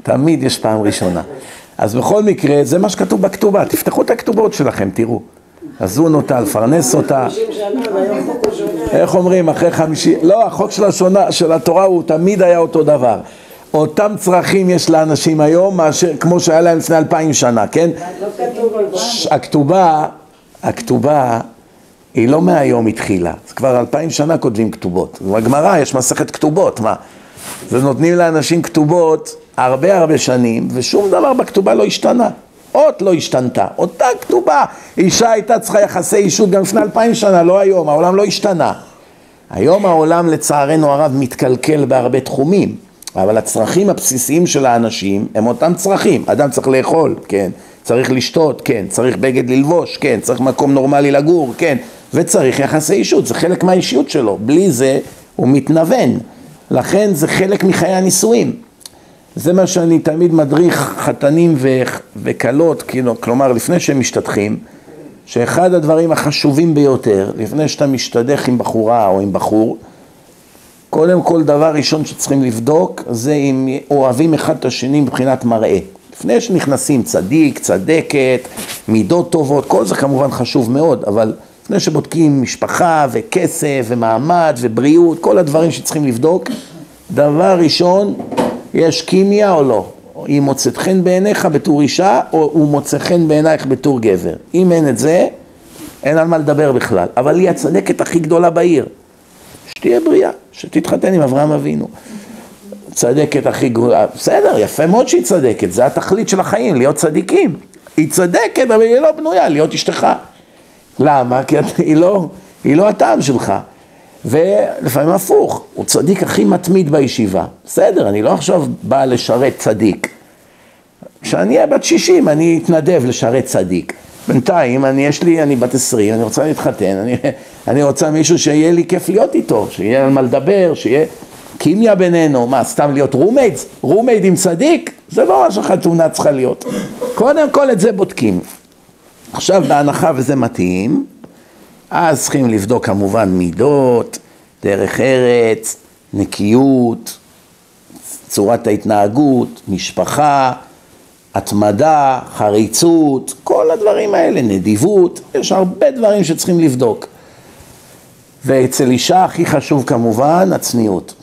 תמיד יש פעם ראשונה. אז בכל מקרה, זה מה שכתוב בכתובה, תפתחו את הכתובות שלכם, תראו. לזון אותה, לפרנס אותה. 50 שנה והיום חוק הוא שונה. איך אומרים, אחרי חמישי... לא, החוק של, השונה, של התורה הוא תמיד היה אותו דבר. אותם צרכים יש לאנשים היום, מאשר, כמו שהיה להם לפני אלפיים שנה, כן? לא הכתובה, הכתובה היא לא מהיום התחילה, זה כבר אלפיים שנה כותבים כתובות. בגמרא יש מסכת כתובות, מה? זה נותנים לאנשים כתובות הרבה הרבה שנים, ושום דבר בכתובה לא השתנה. אות לא השתנתה, אותה כתובה. אישה הייתה צריכה יחסי אישות גם לפני אלפיים שנה, לא היום, העולם לא השתנה. היום העולם לצערנו הרב מתקלקל בהרבה תחומים, אבל הצרכים הבסיסיים של האנשים הם אותם צרכים. אדם צריך לאכול, כן, צריך לשתות, כן, צריך בגד ללבוש, כן, צריך מקום נורמלי לגור, כן, וצריך יחסי אישות, זה חלק מהאישיות שלו, בלי זה הוא מתנוון, לכן זה חלק מחיי הנישואים. זה מה שאני תמיד מדריך חתנים ו- וכלות, כאילו, כלומר לפני שהם משתדכים, שאחד הדברים החשובים ביותר, לפני שאתה משתדך עם בחורה או עם בחור, קודם כל דבר ראשון שצריכים לבדוק זה אם אוהבים אחד את השני מבחינת מראה. לפני שנכנסים צדיק, צדקת, מידות טובות, כל זה כמובן חשוב מאוד, אבל לפני שבודקים משפחה וכסף ומעמד ובריאות, כל הדברים שצריכים לבדוק, דבר ראשון, יש קימיה או לא? היא מוצאת חן בעיניך בתור אישה, או הוא מוצא חן בעינייך בתור גבר. אם אין את זה, אין על מה לדבר בכלל. אבל היא הצדקת הכי גדולה בעיר. שתהיה בריאה, שתתחתן עם אברהם אבינו. צדקת הכי גדולה, בסדר, יפה מאוד שהיא צדקת, זה התכלית של החיים, להיות צדיקים. היא צדקת, אבל היא לא בנויה להיות אשתך. למה? כי היא לא, היא לא הטעם שלך. ולפעמים הפוך, הוא צדיק הכי מתמיד בישיבה. בסדר, אני לא עכשיו בא לשרת צדיק. כשאני אהיה בת 60, אני אתנדב לשרת צדיק. בינתיים, אני יש לי, אני בת 20, אני רוצה להתחתן, אני, אני רוצה מישהו שיהיה לי כיף להיות איתו, שיהיה על מה לדבר, שיהיה כימיה בינינו, מה, סתם להיות roommates? roommate עם צדיק? זה לא מה שחתונה צריכה להיות. קודם כל את זה בודקים. עכשיו, בהנחה וזה מתאים, אז צריכים לבדוק כמובן מידות, דרך ארץ, נקיות, צורת ההתנהגות, משפחה, התמדה, חריצות, כל הדברים האלה, נדיבות, יש הרבה דברים שצריכים לבדוק. ואצל אישה הכי חשוב כמובן הצניעות.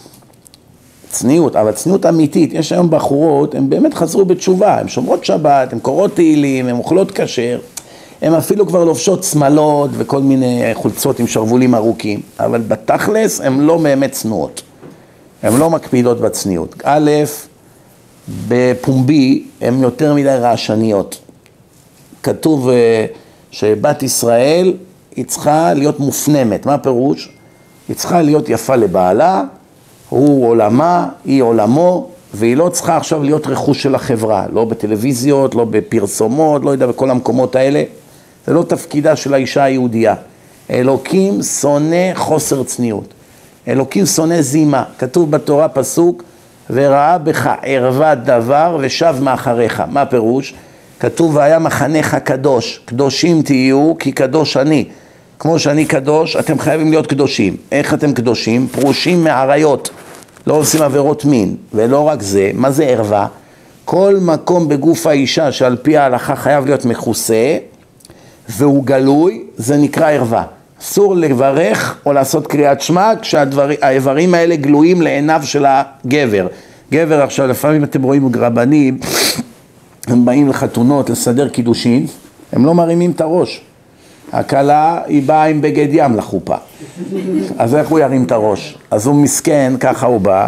צניעות, אבל צניעות אמיתית, יש היום בחורות, הן באמת חזרו בתשובה, הן שומרות שבת, הן קוראות תהילים, הן אוכלות כשר, הן אפילו כבר לובשות שמלות וכל מיני חולצות עם שרוולים ארוכים, אבל בתכלס הן לא באמת צנועות, הן לא מקפידות בצניעות. א', בפומבי הן יותר מדי רעשניות. כתוב אה, שבת ישראל היא צריכה להיות מופנמת, מה הפירוש? היא צריכה להיות יפה לבעלה, הוא עולמה, היא עולמו, והיא לא צריכה עכשיו להיות רכוש של החברה, לא בטלוויזיות, לא בפרסומות, לא יודע, בכל המקומות האלה. זה לא תפקידה של האישה היהודייה. אלוקים שונא חוסר צניעות. אלוקים שונא זימה. כתוב בתורה פסוק, וראה בך ערוות דבר ושב מאחריך. מה הפירוש? כתוב, והיה מחנך קדוש, קדושים תהיו כי קדוש אני. כמו שאני קדוש, אתם חייבים להיות קדושים. איך אתם קדושים? פרושים מאריות. לא עושים עבירות מין, ולא רק זה, מה זה ערווה? כל מקום בגוף האישה שעל פי ההלכה חייב להיות מכוסה והוא גלוי, זה נקרא ערווה. אסור לברך או לעשות קריאת שמע כשהאיברים האלה גלויים לעיניו של הגבר. גבר עכשיו, לפעמים אתם רואים רבנים, הם באים לחתונות לסדר קידושין, הם לא מרימים את הראש. הכלה היא באה עם בגד ים לחופה. אז איך הוא ירים את הראש? אז הוא מסכן, ככה הוא בא,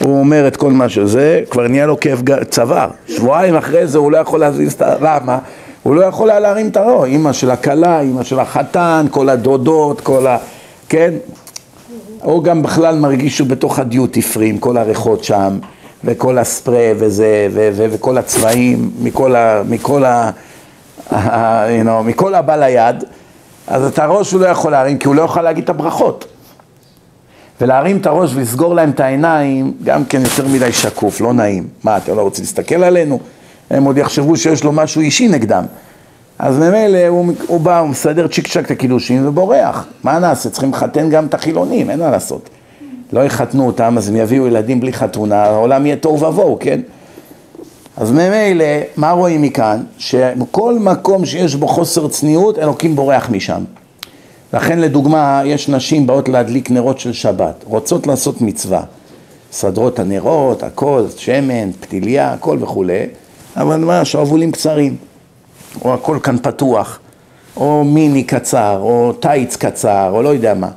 הוא אומר את כל מה שזה, כבר נהיה לו כאב צוואר. שבועיים אחרי זה הוא לא יכול להזיז את ה... למה? הוא לא יכול היה להרים את הראש. אימא של הכלה, אימא של החתן, כל הדודות, כל ה... כן? הוא גם בכלל מרגיש שהוא בתוך הדיוטי פרי עם כל הריחות שם, וכל הספרי וזה, ו- ו- וכל הצבעים, מכל ה... מכל ה... מכל הבא ליד, אז את הראש הוא לא יכול להרים, כי הוא לא יכול להגיד את הברכות. ולהרים את הראש ולסגור להם את העיניים, גם כן יותר מדי שקוף, לא נעים. מה, אתם לא רוצים להסתכל עלינו? הם עוד יחשבו שיש לו משהו אישי נגדם. אז ממילא הוא, הוא בא, הוא מסדר צ'יק צ'ק את הקידושים ובורח. מה נעשה? צריכים לחתן גם את החילונים, אין מה לעשות. לא יחתנו אותם, אז הם יביאו ילדים בלי חתונה, העולם יהיה תוהו ובוהו, כן? אז ממילא, מה רואים מכאן? שכל מקום שיש בו חוסר צניעות, אלוקים בורח משם. לכן לדוגמה, יש נשים באות להדליק נרות של שבת, רוצות לעשות מצווה. סדרות הנרות, הכל, שמן, פתיליה, הכל וכולי, אבל מה, שרוולים קצרים, או הכל כאן פתוח, או מיני קצר, או טייץ קצר, או לא יודע מה.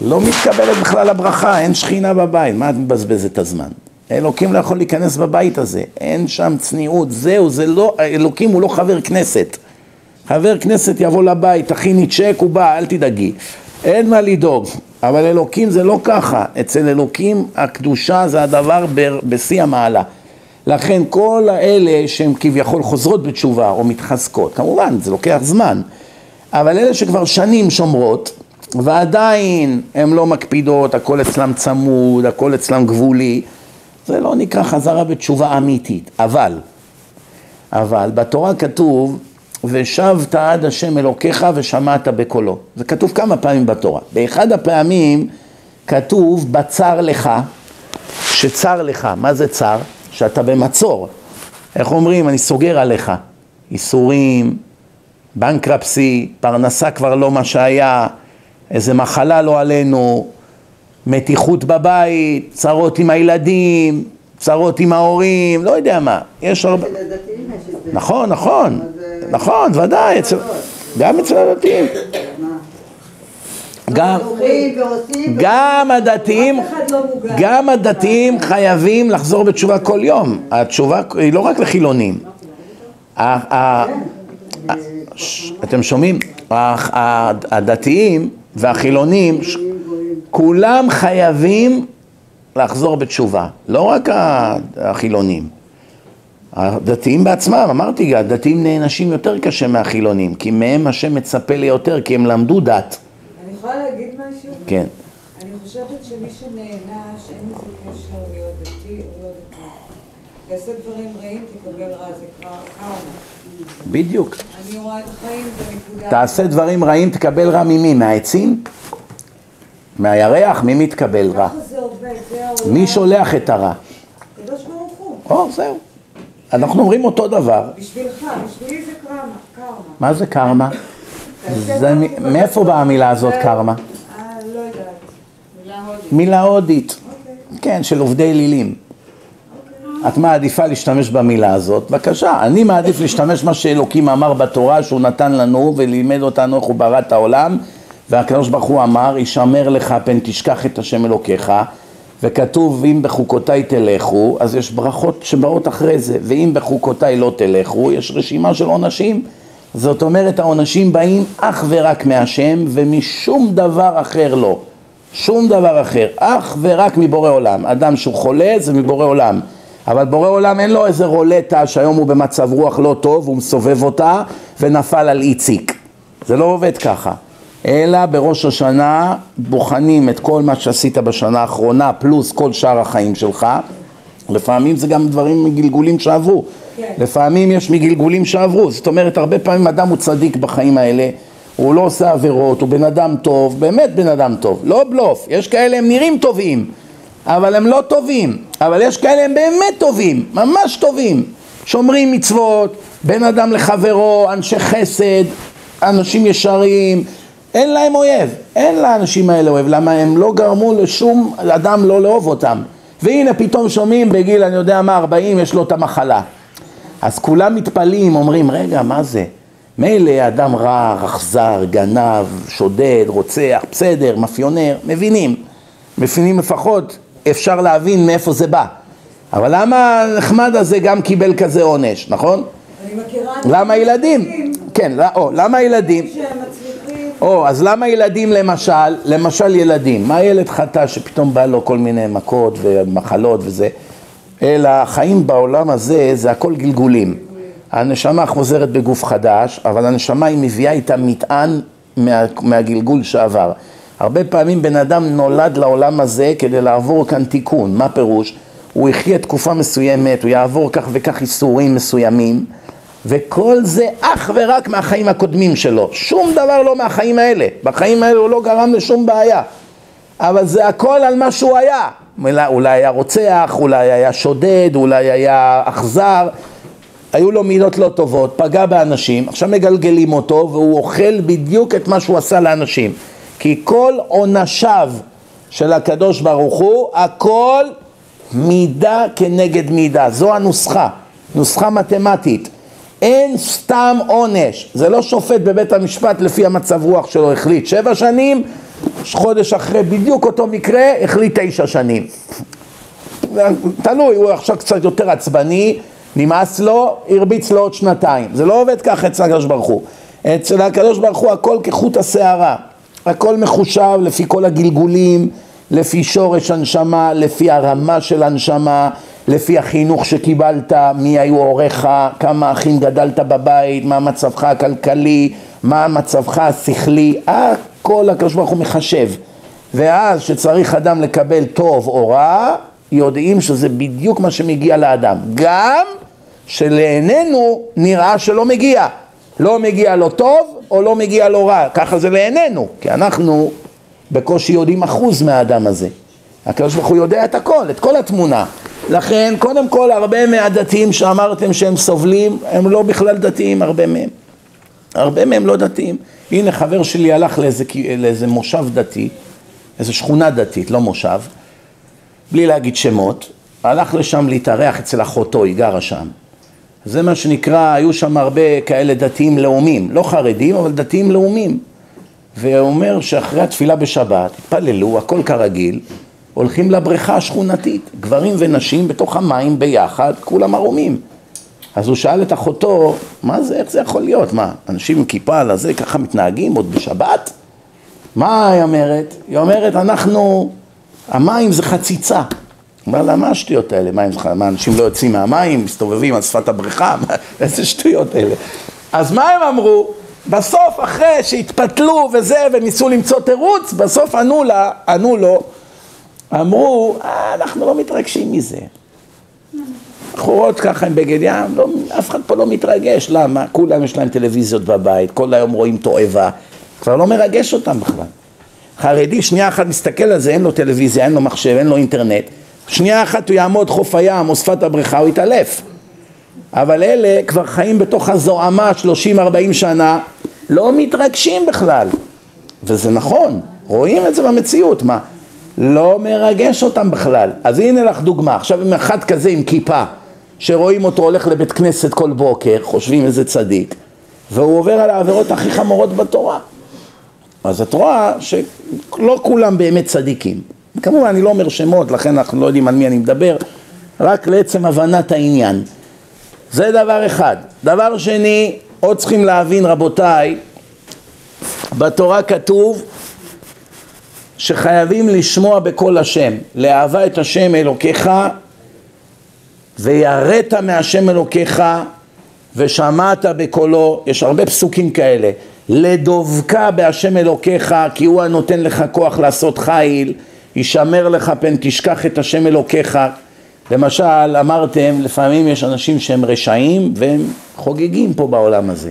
לא מתקבלת בכלל הברכה, אין שכינה בבית, מה את מבזבזת את הזמן? אלוקים לא יכול להיכנס בבית הזה, אין שם צניעות, זהו, זה לא, אלוקים הוא לא חבר כנסת. חבר כנסת יבוא לבית, תכיני צ'ק, הוא בא, אל תדאגי. אין מה לדאוג, אבל אלוקים זה לא ככה, אצל אלוקים הקדושה זה הדבר בשיא המעלה. לכן כל האלה שהן כביכול חוזרות בתשובה או מתחזקות, כמובן זה לוקח זמן, אבל אלה שכבר שנים שומרות ועדיין הן לא מקפידות, הכל אצלם צמוד, הכל אצלם גבולי, זה לא נקרא חזרה בתשובה אמיתית, אבל, אבל בתורה כתוב ושבת עד השם אלוקיך ושמעת בקולו. זה כתוב כמה פעמים בתורה. באחד הפעמים כתוב בצר לך, שצר לך, מה זה צר? שאתה במצור. איך אומרים? אני סוגר עליך. איסורים, בנקרפסי, פרנסה כבר לא מה שהיה, איזה מחלה לא עלינו, מתיחות בבית, צרות עם הילדים, צרות עם ההורים, לא יודע מה. יש הרבה... נכון, נכון, נכון, ודאי, גם אצל הדתיים. גם, גם הדתיים, גם הדתיים חייבים לחזור בתשובה כל יום. התשובה היא לא רק לחילונים. אתם שומעים? הדתיים והחילונים, כולם חייבים לחזור בתשובה, לא רק החילונים. הדתיים בעצמם, אמרתי, הדתיים נענשים יותר קשה מהחילונים, כי מהם השם מצפה ליותר, כי הם למדו דת. אני יכולה להגיד משהו? כן. אני חושבת שמי שנענש, אין לזה קשר להיות דתי או לא דתי. תעשה דברים רעים, תקבל רע, זה כבר קרמה. בדיוק. אני רואה את החיים בנקודה... תעשה דברים רעים, תקבל רע ממי? מהעצים? מהירח? מי מתקבל רע? מי שולח את הרע? הקדוש ברוך הוא. או, זהו. אנחנו אומרים אותו דבר. בשבילך, בשבילי זה קרמה. מה זה קרמה? מ- מאיפה באה המילה הזאת קרמה? אה, לא יודעת. מילה הודית. מילה הודית. כן, של עובדי אלילים. את מעדיפה להשתמש במילה הזאת? בבקשה. אני מעדיף להשתמש מה שאלוקים אמר בתורה שהוא נתן לנו ולימד אותנו איך הוא ברא את העולם והקדוש ברוך הוא אמר, ישמר לך פן תשכח את השם אלוקיך וכתוב אם בחוקותיי תלכו, אז יש ברכות שבאות אחרי זה ואם בחוקותיי לא תלכו, יש רשימה של עונשים זאת אומרת העונשים באים אך ורק מהשם ומשום דבר אחר לא שום דבר אחר, אך ורק מבורא עולם. אדם שהוא חולה זה מבורא עולם. אבל בורא עולם אין לו איזה רולטה שהיום הוא במצב רוח לא טוב, הוא מסובב אותה ונפל על איציק. זה לא עובד ככה. אלא בראש השנה בוחנים את כל מה שעשית בשנה האחרונה פלוס כל שאר החיים שלך. לפעמים זה גם דברים מגלגולים שעברו. כן. לפעמים יש מגלגולים שעברו. זאת אומרת, הרבה פעמים אדם הוא צדיק בחיים האלה. הוא לא עושה עבירות, הוא בן אדם טוב, באמת בן אדם טוב, לא בלוף, יש כאלה הם נראים טובים, אבל הם לא טובים, אבל יש כאלה הם באמת טובים, ממש טובים, שומרים מצוות, בין אדם לחברו, אנשי חסד, אנשים ישרים, אין להם אויב, אין לאנשים האלה אויב, למה הם לא גרמו לשום אדם לא לאהוב אותם, והנה פתאום שומעים בגיל אני יודע מה 40 יש לו את המחלה, אז כולם מתפלאים, אומרים רגע מה זה, מילא אדם רע, אכזר, גנב, שודד, רוצח, בסדר, מאפיונר, מבינים, מבינים לפחות, אפשר להבין מאיפה זה בא, אבל למה הנחמד הזה גם קיבל כזה עונש, נכון? אני מכירה... למה ילדים? כן, לא- או, למה ילדים? או, אז למה ילדים למשל, למשל ילדים, מה ילד חטא שפתאום בא לו כל מיני מכות ומחלות וזה, אלא החיים בעולם הזה זה הכל גלגולים. הנשמה חוזרת בגוף חדש, אבל הנשמה היא מביאה איתה מטען מה, מהגלגול שעבר. הרבה פעמים בן אדם נולד לעולם הזה כדי לעבור כאן תיקון, מה פירוש? הוא יחיה תקופה מסוימת, הוא יעבור כך וכך איסורים מסוימים, וכל זה אך ורק מהחיים הקודמים שלו, שום דבר לא מהחיים האלה, בחיים האלה הוא לא גרם לשום בעיה, אבל זה הכל על מה שהוא היה, אולי, היה רוצח, אולי היה שודד, אולי היה אכזר, היו לו מילות לא טובות, פגע באנשים, עכשיו מגלגלים אותו והוא אוכל בדיוק את מה שהוא עשה לאנשים, כי כל עונשיו של הקדוש ברוך הוא, הכל מידה כנגד מידה, זו הנוסחה, נוסחה מתמטית. אין סתם עונש, זה לא שופט בבית המשפט לפי המצב רוח שלו החליט שבע שנים, חודש אחרי בדיוק אותו מקרה החליט תשע שנים. תלוי, הוא עכשיו קצת יותר עצבני, נמאס לו, הרביץ לו עוד שנתיים. זה לא עובד ככה אצל הקדוש ברוך הוא. אצל הקדוש ברוך הוא הכל כחוט השערה, הכל מחושב לפי כל הגלגולים, לפי שורש הנשמה, לפי הרמה של הנשמה, לפי החינוך שקיבלת, מי היו הוריך, כמה אחים גדלת בבית, מה מצבך הכלכלי, מה מצבך השכלי, הכל הקדוש ברוך הוא מחשב. ואז שצריך אדם לקבל טוב או רע, יודעים שזה בדיוק מה שמגיע לאדם. גם שלעינינו נראה שלא מגיע. לא מגיע לו טוב או לא מגיע לו רע, ככה זה לעינינו, כי אנחנו בקושי יודעים אחוז מהאדם הזה. הקדוש ברוך הוא יודע את הכל, את כל התמונה. לכן, קודם כל, הרבה מהדתיים שאמרתם שהם סובלים, הם לא בכלל דתיים, הרבה מהם. הרבה מהם לא דתיים. הנה, חבר שלי הלך לאיזה, לאיזה מושב דתי, איזו שכונה דתית, לא מושב, בלי להגיד שמות, הלך לשם להתארח אצל אחותו, היא גרה שם. זה מה שנקרא, היו שם הרבה כאלה דתיים לאומים, לא חרדים, אבל דתיים לאומים. אומר שאחרי התפילה בשבת, התפללו, הכל כרגיל, הולכים לבריכה השכונתית, גברים ונשים בתוך המים ביחד, כולם ערומים. אז הוא שאל את אחותו, מה זה, איך זה יכול להיות? מה, אנשים עם כיפה על הזה ככה מתנהגים עוד בשבת? מה היא אומרת? היא אומרת, אנחנו, המים זה חציצה. אומר לה, מה השטויות האלה? מים זה? מה, אנשים לא יוצאים מהמים, מסתובבים על שפת הבריכה? איזה שטויות אלה? אז מה הם אמרו? בסוף, אחרי שהתפתלו וזה, וניסו למצוא תירוץ, בסוף ענו לה, ענו לו, אמרו, אה, אנחנו לא מתרגשים מזה. בחורות ככה עם בגד ים, לא, אף אחד פה לא מתרגש, למה? כולם יש להם טלוויזיות בבית, כל היום רואים תועבה, כבר לא מרגש אותם בכלל. חרדי, שנייה אחת מסתכל על זה, אין לו טלוויזיה, אין לו מחשב, אין לו אינטרנט, שנייה אחת הוא יעמוד חוף הים או שפת הבריכה, הוא יתעלף. אבל אלה כבר חיים בתוך הזוהמה 30-40 שנה, לא מתרגשים בכלל. וזה נכון, רואים את זה במציאות, מה? לא מרגש אותם בכלל. אז הנה לך דוגמה, עכשיו עם אחד כזה עם כיפה, שרואים אותו הולך לבית כנסת כל בוקר, חושבים איזה צדיק, והוא עובר על העבירות הכי חמורות בתורה. אז את רואה שלא כולם באמת צדיקים. כמובן אני לא אומר שמות, לכן אנחנו לא יודעים על מי אני מדבר, רק לעצם הבנת העניין. זה דבר אחד. דבר שני, עוד צריכים להבין רבותיי, בתורה כתוב שחייבים לשמוע בקול השם, לאהבה את השם אלוקיך ויראת מהשם אלוקיך ושמעת בקולו, יש הרבה פסוקים כאלה, לדבקה בהשם אלוקיך כי הוא הנותן לך כוח לעשות חיל, ישמר לך פן תשכח את השם אלוקיך. למשל אמרתם לפעמים יש אנשים שהם רשעים והם חוגגים פה בעולם הזה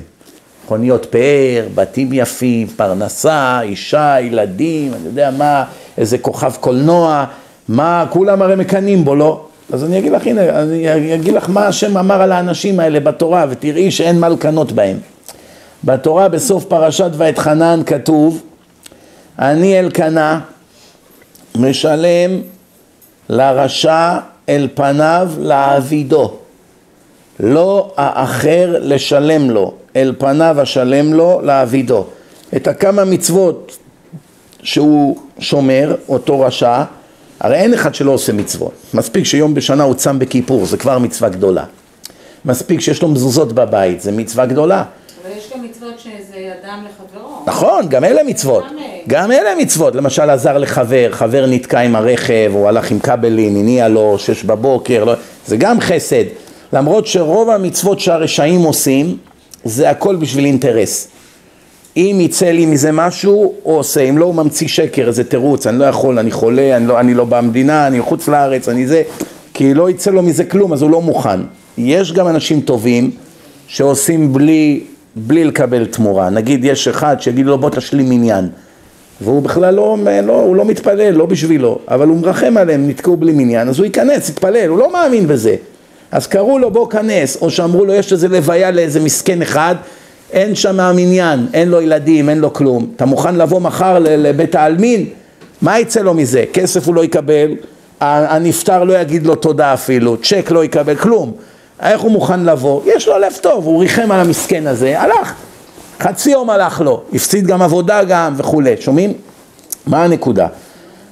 מכוניות פאר, בתים יפים, פרנסה, אישה, ילדים, אני יודע מה, איזה כוכב קולנוע, מה, כולם הרי מקנאים בו, לא? אז אני אגיד לך, הנה, אני אגיד לך מה השם אמר על האנשים האלה בתורה, ותראי שאין מה לקנות בהם. בתורה בסוף פרשת ואתחנן כתוב, אני אלקנה משלם לרשע אל פניו לעבידו. לא האחר לשלם לו, אל פניו אשלם לו לעבידו. את הכמה מצוות שהוא שומר, אותו רשע, הרי אין אחד שלא עושה מצוות. מספיק שיום בשנה הוא צם בכיפור, זה כבר מצווה גדולה. מספיק שיש לו מזוזות בבית, זה מצווה גדולה. אבל יש גם מצוות שזה אדם לחברו. נכון, גם אלה מצוות. גם אלה. מצוות. למשל עזר לחבר, חבר נתקע עם הרכב, הוא הלך עם כבלים, הניע לו, שש בבוקר, לא... זה גם חסד. למרות שרוב המצוות שהרשעים עושים, זה הכל בשביל אינטרס. אם יצא לי מזה משהו, הוא עושה, אם לא הוא ממציא שקר, איזה תירוץ, אני לא יכול, אני חולה, אני לא, אני לא במדינה, אני חוץ לארץ, אני זה, כי לא יצא לו מזה כלום, אז הוא לא מוכן. יש גם אנשים טובים שעושים בלי, בלי לקבל תמורה. נגיד יש אחד שיגיד לו בוא תשלים מניין, והוא בכלל לא, לא, הוא לא מתפלל, לא בשבילו, אבל הוא מרחם עליהם, נתקעו בלי מניין, אז הוא ייכנס, יתפלל, הוא לא מאמין בזה. אז קראו לו בוא כנס, או שאמרו לו יש איזה לוויה לאיזה מסכן אחד, אין שם מניין, אין לו ילדים, אין לו כלום. אתה מוכן לבוא מחר לבית העלמין? מה יצא לו מזה? כסף הוא לא יקבל, הנפטר לא יגיד לו תודה אפילו, צ'ק לא יקבל, כלום. איך הוא מוכן לבוא? יש לו לב טוב, הוא ריחם על המסכן הזה, הלך. חצי יום הלך לו, הפסיד גם עבודה גם וכולי, שומעים? מה הנקודה?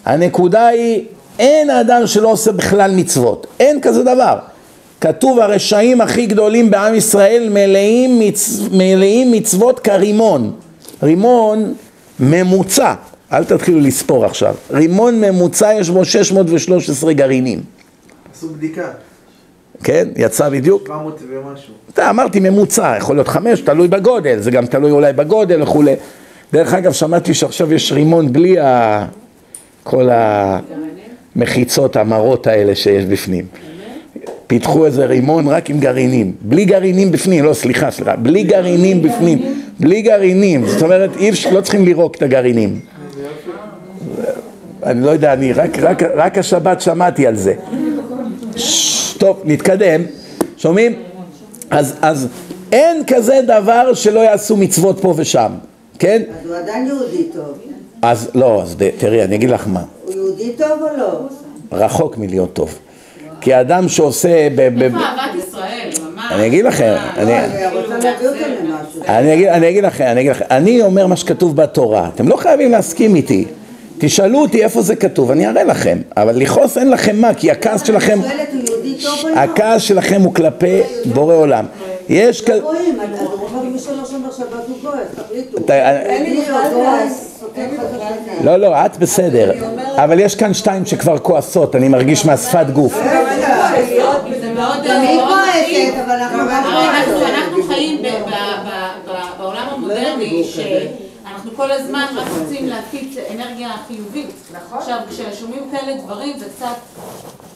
הנקודה היא, אין אדם שלא עושה בכלל מצוות, אין כזה דבר. כתוב הרשעים הכי גדולים בעם ישראל מלאים, מצ... מלאים מצוות כרימון. רימון ממוצע, אל תתחילו לספור עכשיו. רימון ממוצע יש בו 613 גרעינים, עשו בדיקה, כן? יצא בדיוק? 700 ומשהו. אתה אמרתי ממוצע, יכול להיות חמש, תלוי בגודל, זה גם תלוי אולי בגודל וכולי. דרך אגב, שמעתי שעכשיו יש רימון בלי ה... כל המחיצות המרות האלה שיש בפנים. פיתחו איזה רימון רק עם גרעינים, בלי גרעינים בפנים, לא סליחה, סליחה, בלי גרעינים בפנים, בלי גרעינים, זאת אומרת, אי אפשר, לא צריכים לירוק את הגרעינים. אני לא יודע, אני רק, רק, רק השבת שמעתי על זה. טוב, נתקדם, שומעים? אז, אז אין כזה דבר שלא יעשו מצוות פה ושם, כן? אז הוא עדיין יהודי טוב. אז לא, אז תראי, אני אגיד לך מה, הוא יהודי טוב או לא? רחוק מלהיות טוב. כי אדם שעושה, איפה אהבת ישראל, ממש. אני אגיד לכם, אני- לא, אני אגיד, אני אגיד לכם, אני אגיד לכם, אני אומר מה שכתוב בתורה, אתם לא חייבים להסכים איתי. תשאלו אותי איפה זה כתוב, אני אראה לכם, אבל לכעוס אין לכם מה, כי הכעס שלכם, לא? הכעס שלכם הוא כלפי בורא עולם. יש כ... אז הוא אומר לא, לא, את בסדר, אבל יש כאן שתיים שכבר כועסות, אני מרגיש מהשפת גוף. כועסת, אבל אנחנו חיים בעולם המודרני, שאנחנו כל הזמן רק רוצים להפיץ אנרגיה חיובית. נכון. עכשיו, כששומעים כאלה דברים זה קצת...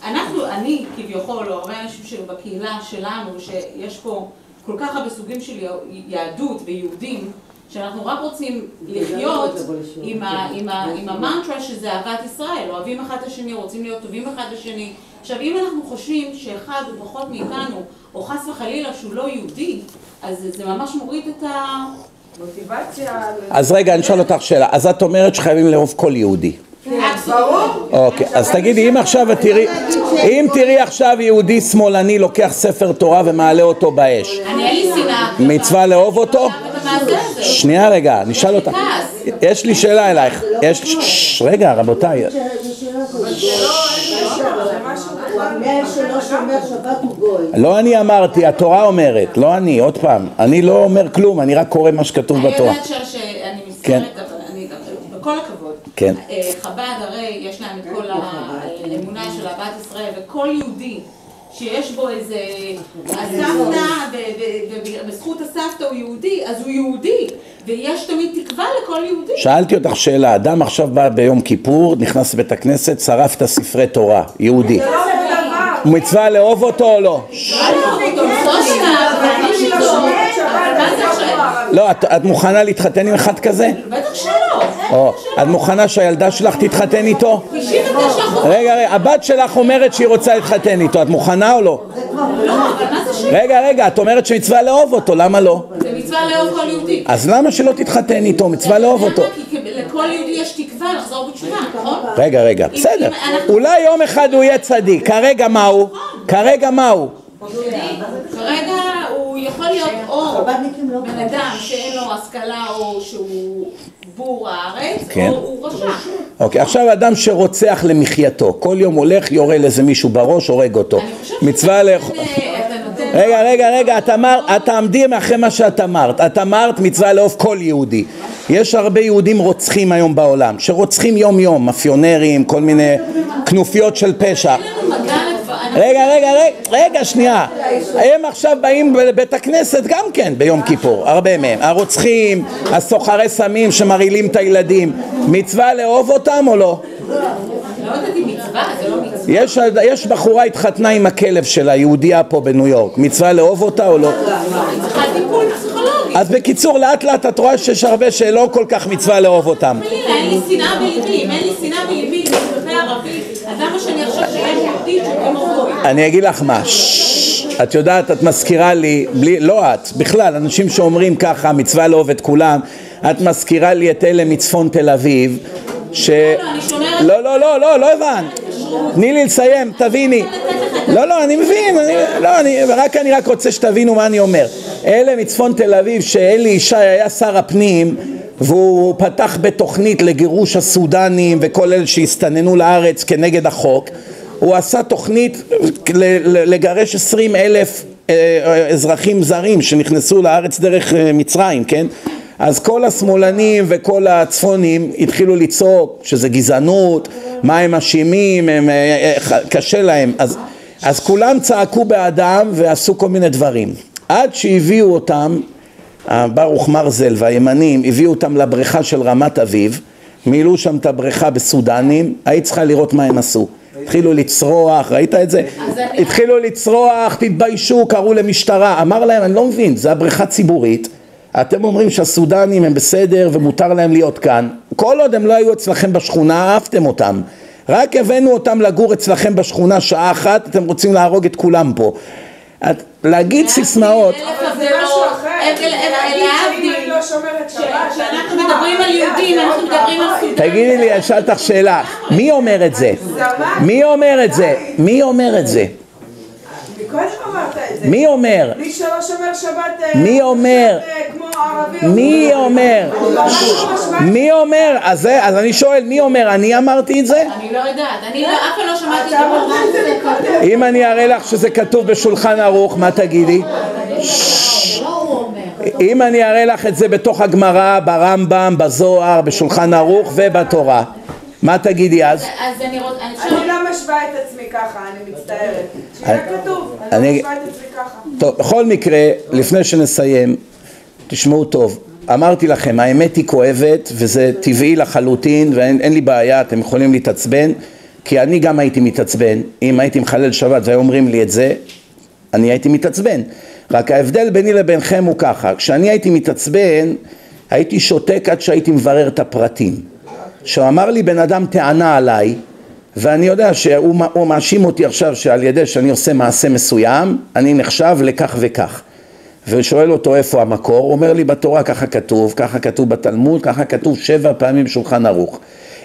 אנחנו, אני כביכול, או הרבה אנשים שבקהילה שלנו, שיש פה כל כך הרבה סוגים של יהדות ויהודים, שאנחנו רק רוצים לחיות עם, ה, עם, ה, עם המנטרה שזה אהבת ישראל, אוהבים אחד את השני, רוצים להיות טובים אחד לשני. עכשיו, אם אנחנו חושבים שאחד הוא פחות מאיתנו, או חס וחלילה שהוא לא יהודי, אז זה ממש מוריד את ה... מוטיבציה. אז רגע, אני אשאל אותך שאלה, אז את אומרת שחייבים לאהוב כל יהודי. ברור. אוקיי, אז תגידי, אם עכשיו תראי, אם תראי עכשיו יהודי שמאלני לוקח ספר תורה ומעלה אותו באש, אני. מצווה לאהוב אותו? שנייה רגע, נשאל אותך. כעס. יש לי שאלה אלייך. יש... ששש, רגע, רבותיי. הוא גוי. לא אני אמרתי, התורה אומרת, לא אני, עוד פעם. אני לא אומר כלום, אני רק קורא מה שכתוב אני בתורה. יודעת ש- שאני כן. מצטערת, אבל אני, בכל הכבוד. כן. אה, חב"ד הרי יש להם את כל האמונה של אהבת ישראל, וכל יהודי שיש בו איזה... הסבתא, ובזכות הסבתא הוא יהודי, אז הוא יהודי, ויש תמיד תקווה לכל יהודי. שאלתי אותך שאלה, אדם עכשיו בא ביום כיפור, נכנס לבית הכנסת, שרף את הספרי תורה, יהודי. מצווה לאהוב אותו או לא? זה עכשיו? לא, את, את מוכנה להתחתן עם אחד כזה? בטח שלא. או, את מוכנה שהילדה שלך תתחתן איתו? 95 שאחוז? רגע, רגע, הבת שלך אומרת שהיא רוצה להתחתן איתו, את מוכנה או לא? רגע, רגע, את אומרת שמצווה לאהוב אותו, למה לא? זה מצווה לאהוב כל יהודי. אז למה שלא תתחתן איתו? מצווה לאהוב אותו. לכל יהודי יש תקווה לחזור בתשובה, נכון? רגע, רגע, בסדר. אולי יום אחד הוא יהיה צדיק, כרגע מה הוא? כרגע מה הוא? כרגע הוא יכול להיות או חב"דניקים לא בן אדם שאין לו השכלה או שהוא בור הארץ, כן. או הוא רשע. אוקיי, עכשיו אדם שרוצח למחייתו, כל יום הולך, יורה לאיזה מישהו בראש, הורג אותו. מצווה לאכול... נותן, אה. רגע, רגע, רגע, את אמרת, את תעמדי מאחרי מה שאת אמרת. את אמרת מצווה לאהוב כל יהודי. יש הרבה יהודים רוצחים היום בעולם, שרוצחים יום יום, מאפיונרים, כל מיני כנופיות של פשע. רגע, רגע, רגע, רגע, שנייה. הם עכשיו באים לבית הכנסת גם כן ביום כיפור, הרבה מהם. הרוצחים, הסוחרי סמים שמרעילים את הילדים. מצווה לאהוב אותם או לא? לא לא. יש, יש בחורה התחתנה עם הכלב שלה, יהודייה פה בניו יורק. מצווה לאהוב אותה או לא? אז בקיצור, לאט לאט את רואה שיש הרבה שלא כל כך מצווה לאהוב אותם. אין לי שנאה בליבי, אם אין לי שנאה בליבי כלפי ערבי, אז למה שאני אחשוב שיש יהודית שהוא כמוהו? אני אגיד לך מה, את יודעת, את מזכירה לי, בלי, לא את, בכלל, אנשים שאומרים ככה, מצווה לאהוב את כולם, את מזכירה לי את אלה מצפון תל אביב, ש... לא, שומרת- לא, לא, לא, לא, לא הבנת. תני לי לסיים, תביני. לא, לא, אני מבין, אני, לא, אני, רק, אני רק רוצה שתבינו מה אני אומר. אלה מצפון תל אביב, שאלי ישי היה שר הפנים, והוא פתח בתוכנית לגירוש הסודנים וכל אלה שהסתננו לארץ כנגד החוק. הוא עשה תוכנית לגרש עשרים אלף אה, אה, אזרחים זרים שנכנסו לארץ דרך אה, מצרים, כן? אז כל השמאלנים וכל הצפונים התחילו לצעוק שזה גזענות, מה הם אשמים, הם, קשה להם. אז, אז כולם צעקו בעדם ועשו כל מיני דברים. עד שהביאו אותם, ברוך מרזל והימנים, הביאו אותם לבריכה של רמת אביב, מילאו שם את הבריכה בסודנים, היית צריכה לראות מה הם עשו. התחילו לצרוח, ראית את זה? התחילו לצרוח, תתביישו, קראו למשטרה, אמר להם, אני לא מבין, זה הבריכה ציבורית, אתם אומרים שהסודנים הם בסדר ומותר להם להיות כאן, כל עוד הם לא היו אצלכם בשכונה, אהבתם אותם, רק הבאנו אותם לגור אצלכם בשכונה שעה אחת, אתם רוצים להרוג את כולם פה. את, להגיד סיסמאות, אבל זה משהו אחר. להבדיל. אני לא שומרת שבת, כשאנחנו מדברים על יהודים, אנחנו מדברים על סודנים. תגידי לי, אני אשאל אותך שאלה, מי אומר את זה? מי אומר את זה? מי אומר את זה? זה. מי אומר? מי שלא שומר שבת... אה, מי אומר? אה, כמו ערבי... מי או- אומר? מי אומר? אז זה- אז אני שואל, מי אומר? אני אמרתי את זה? אני לא יודעת, אני לא- אף פעם לא שמעתי את זה. אם אני אראה לך שזה כתוב בשולחן ערוך, מה תגידי? אם אני אראה לך את זה בתוך הגמרא, ברמב"ם, בזוהר, בשולחן ערוך ובתורה, מה תגידי אז? אז אני רוצה, משווה את עצמי ככה, אני מצטערת. שיהיה כתוב, אני- לא משווה את עצמי ככה. טוב, בכל מקרה, לפני שנסיים, תשמעו טוב, אמרתי לכם, האמת היא כואבת וזה טבעי לחלוטין ואין אין לי בעיה, אתם יכולים להתעצבן, כי אני גם הייתי מתעצבן, אם הייתי מחלל שבת והיו אומרים לי את זה, אני הייתי מתעצבן. רק ההבדל ביני לבינכם הוא ככה, כשאני הייתי מתעצבן, הייתי שותק עד שהייתי מברר את הפרטים. כשהוא אמר לי בן אדם טענה עליי, ואני יודע שהוא הוא מאשים אותי עכשיו שעל ידי שאני עושה מעשה מסוים, אני נחשב לכך וכך. ושואל אותו איפה המקור, הוא אומר לי בתורה ככה כתוב, ככה כתוב בתלמוד, ככה כתוב שבע פעמים בשולחן ערוך.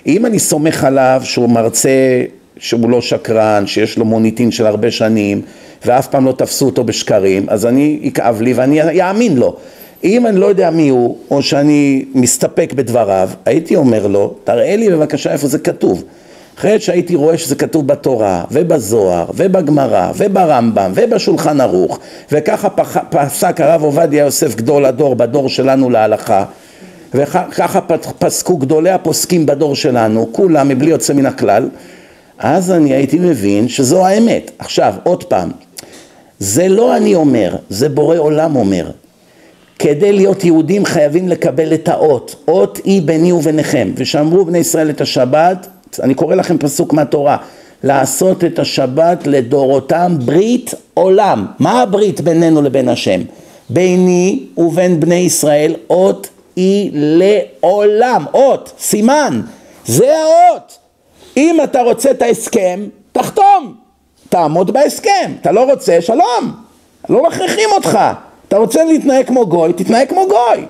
אם אני סומך עליו שהוא מרצה שהוא לא שקרן, שיש לו מוניטין של הרבה שנים ואף פעם לא תפסו אותו בשקרים, אז אני יכאב לי ואני אאמין לו. אם אני לא יודע מי הוא, או שאני מסתפק בדבריו, הייתי אומר לו, תראה לי בבקשה איפה זה כתוב. אחרי שהייתי רואה שזה כתוב בתורה, ובזוהר, ובגמרא, וברמב"ם, ובשולחן ערוך, וככה פסק הרב עובדיה יוסף גדול הדור בדור שלנו להלכה, וככה פסקו גדולי הפוסקים בדור שלנו, כולם מבלי יוצא מן הכלל, אז אני הייתי מבין שזו האמת. עכשיו, עוד פעם, זה לא אני אומר, זה בורא עולם אומר. כדי להיות יהודים חייבים לקבל את האות, אות היא ביני וביניכם. ושמרו בני ישראל את השבת, אני קורא לכם פסוק מהתורה, לעשות את השבת לדורותם ברית עולם. מה הברית בינינו לבין השם? ביני ובין בני ישראל אות היא לעולם, אות, סימן, זה האות. אם אתה רוצה את ההסכם, תחתום, תעמוד בהסכם, אתה לא רוצה, שלום, לא מכריחים אותך, אתה רוצה להתנהג כמו גוי, תתנהג כמו גוי.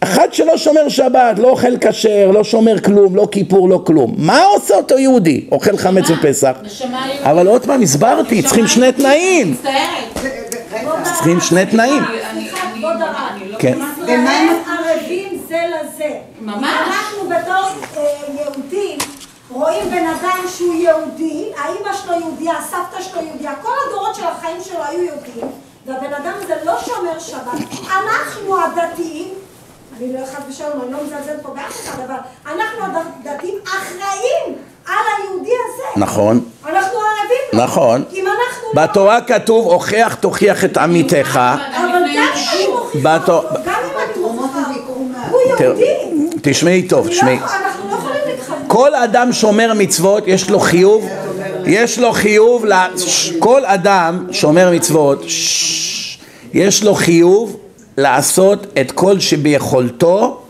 אחד שלא שומר שבת, לא אוכל כשר, לא שומר כלום, לא כיפור, לא כלום. מה עושה אותו יהודי? אוכל חמץ בפסח. נשמה יהודית. אבל עוד פעם הסברתי, צריכים שני תנאים. מצטערת. צריכים שני תנאים. לא כן. ומה עם ערבים זה לזה. ממש. אנחנו בתור אה, יהודים רואים בן אדם שהוא יהודי, האימא שלו יהודייה, הסבתא שלו יהודייה, כל הדורות של החיים שלו היו יהודים, והבן אדם הזה לא שומר שבת. אנחנו הדתיים, אני לא חס ושלום, אני לא מזלזלת פה באף אחד, אבל אנחנו הדתיים אחראים על היהודי הזה. נכון. אנחנו ערבים. נכון. אם אנחנו לא... בתורה כתוב, הוכח תוכיח את עמיתך. אבל גם אם אני מוכיחה גם אם אני מוכיחה? הוא יהודי. תשמעי טוב, לא תשמעי. לא. כל אדם שומר מצוות, יש לו חיוב, יש לו חיוב, כל אדם שומר מצוות, יש לו חיוב לעשות את כל שביכולתו,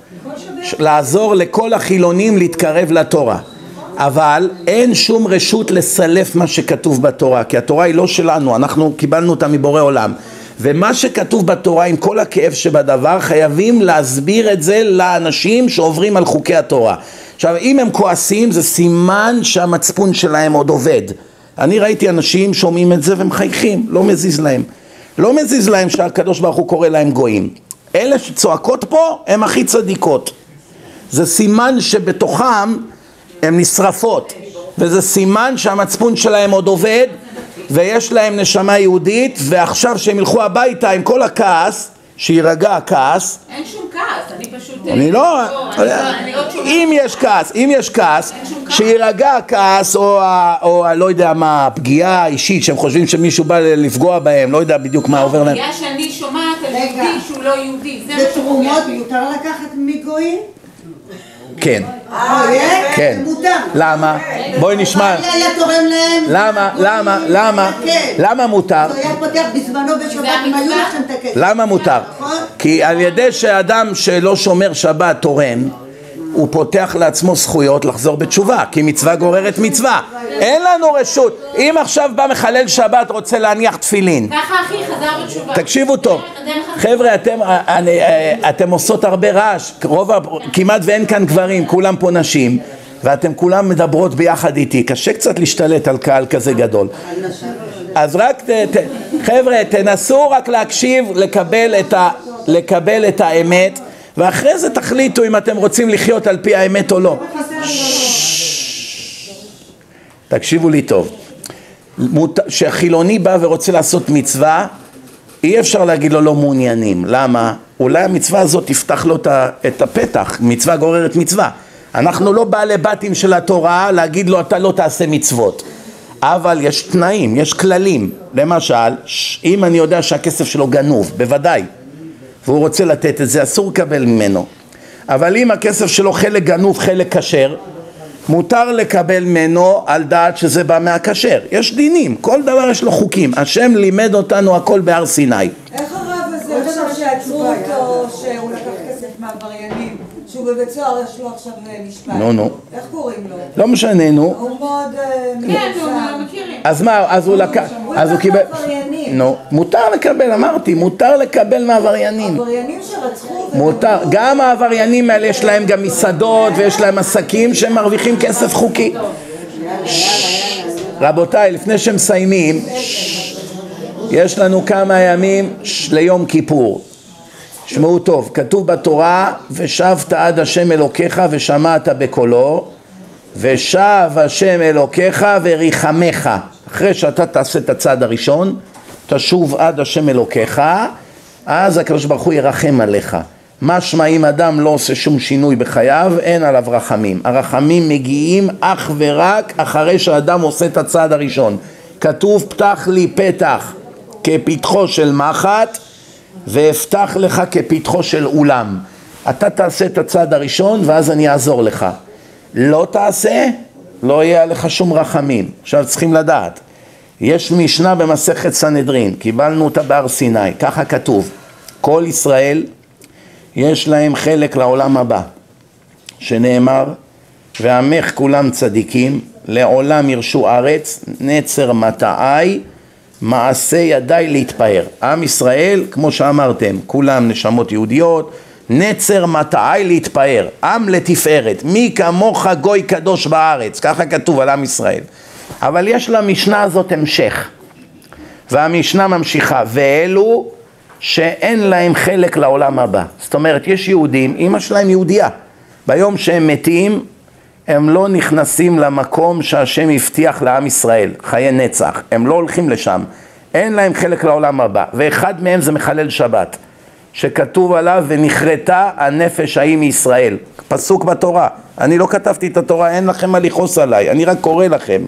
לעזור לכל החילונים להתקרב לתורה. אבל אין שום רשות לסלף מה שכתוב בתורה, כי התורה היא לא שלנו, אנחנו קיבלנו אותה מבורא עולם. ומה שכתוב בתורה עם כל הכאב שבדבר חייבים להסביר את זה לאנשים שעוברים על חוקי התורה. עכשיו אם הם כועסים זה סימן שהמצפון שלהם עוד עובד. אני ראיתי אנשים שומעים את זה ומחייכים, לא מזיז להם. לא מזיז להם שהקדוש ברוך הוא קורא להם גויים. אלה שצועקות פה הם הכי צדיקות. זה סימן שבתוכם הן נשרפות וזה סימן שהמצפון שלהם עוד עובד ויש להם נשמה יהודית ועכשיו שהם ילכו הביתה עם כל הכעס שיירגע הכעס אין שום כעס, אני פשוט... אני לא, לא- לא שומעת. אם יש כעס, אם יש כעס, שיירגע הכעס או, לא יודע מה, הפגיעה האישית שהם חושבים שמישהו בא לפגוע בהם, לא יודע בדיוק מה עובר להם. בגלל שאני שומעת על. יהודי שהוא לא יהודי, זה מה בתרומות שפוגע בי. מותר לקחת מגויים? כן, אה? כן. למה? בואי נשמע. למה, למה, למה, כן. למה מותר? למה מותר? נכון? כי על ידי שאדם שלא שומר שבת תורם, הוא פותח לעצמו זכויות לחזור בתשובה, כי מצווה גוררת מצווה. אין לנו רשות. אם עכשיו בא מחלל שבת רוצה להניח תפילין, ככה אחי חזר בתשובה. תקשיבו טוב, חבר'ה אתם, אני, אה, אתם עושות הרבה רעש, רוב, כמעט ואין כאן גברים, כולם פה נשים. ואתם כולם מדברות ביחד איתי, קשה קצת להשתלט על קהל כזה גדול. אז רק, ת, ת, חבר'ה תנסו רק להקשיב, לקבל את, ה, לקבל את האמת ואחרי זה תחליטו אם אתם רוצים לחיות על פי האמת או לא תקשיבו לי טוב כשחילוני בא ורוצה לעשות מצווה אי אפשר להגיד לו לא מעוניינים, למה? אולי המצווה הזאת תפתח לו את הפתח, מצווה גוררת מצווה. אנחנו לא בעלי בתים של התורה להגיד לו אתה לא תעשה מצוות. אבל יש תנאים, יש כללים. למשל, אם אני יודע שהכסף שלו גנוב, בוודאי, והוא רוצה לתת את זה, אסור לקבל ממנו. אבל אם הכסף שלו חלק גנוב, חלק כשר, מותר לקבל ממנו על דעת שזה בא מהכשר. יש דינים, כל דבר יש לו חוקים. השם לימד אותנו הכל בהר סיני. איך הרב הזה עכשיו שעצרו אותו, שהוא לקח כסף מעבריינים, שהוא בבית סוהר, יש לו עכשיו אה, משפט? נו, נו. איך קוראים לו? לא משנה, נו. הוא מאוד אה, כן. אנחנו מכירים. אז מה, אז הוא לקח, אז הוא קיבל... נו, מותר לקבל, אמרתי, מותר לקבל מעבריינים. עבריינים שרצחו... מותר, גם העבריינים האלה יש להם גם מסעדות ויש להם עסקים שהם מרוויחים כסף חוקי. רבותיי, לפני שמסיימים, יש לנו כמה ימים ליום כיפור. שמעו טוב, כתוב בתורה, ושבת עד השם אלוקיך ושמעת בקולו, ושב השם אלוקיך וריחמך. אחרי שאתה תעשה את הצעד הראשון, תשוב עד השם אלוקיך, אז הקדוש ברוך הוא ירחם עליך. משמע אם אדם לא עושה שום שינוי בחייו, אין עליו רחמים. הרחמים מגיעים אך ורק אחרי שהאדם עושה את הצעד הראשון. כתוב פתח לי פתח כפתחו של מחט ואפתח לך כפתחו של אולם. אתה תעשה את הצעד הראשון ואז אני אעזור לך. לא תעשה, לא יהיה עליך שום רחמים. עכשיו צריכים לדעת, יש משנה במסכת סנהדרין, קיבלנו אותה בהר סיני, ככה כתוב, כל ישראל יש להם חלק לעולם הבא, שנאמר, ועמך כולם צדיקים, לעולם ירשו ארץ, נצר מטעי, מעשה ידיי להתפאר. עם ישראל, כמו שאמרתם, כולם נשמות יהודיות, נצר מטעי להתפאר, עם לתפארת, מי כמוך גוי קדוש בארץ, ככה כתוב על עם ישראל. אבל יש למשנה הזאת המשך, והמשנה ממשיכה, ואלו שאין להם חלק לעולם הבא. זאת אומרת, יש יהודים, אימא שלהם יהודייה, ביום שהם מתים, הם לא נכנסים למקום שהשם הבטיח לעם ישראל, חיי נצח, הם לא הולכים לשם, אין להם חלק לעולם הבא, ואחד מהם זה מחלל שבת. שכתוב עליו ונכרתה הנפש ההיא מישראל, פסוק בתורה, אני לא כתבתי את התורה, אין לכם מה לכעוס עליי, אני רק קורא לכם,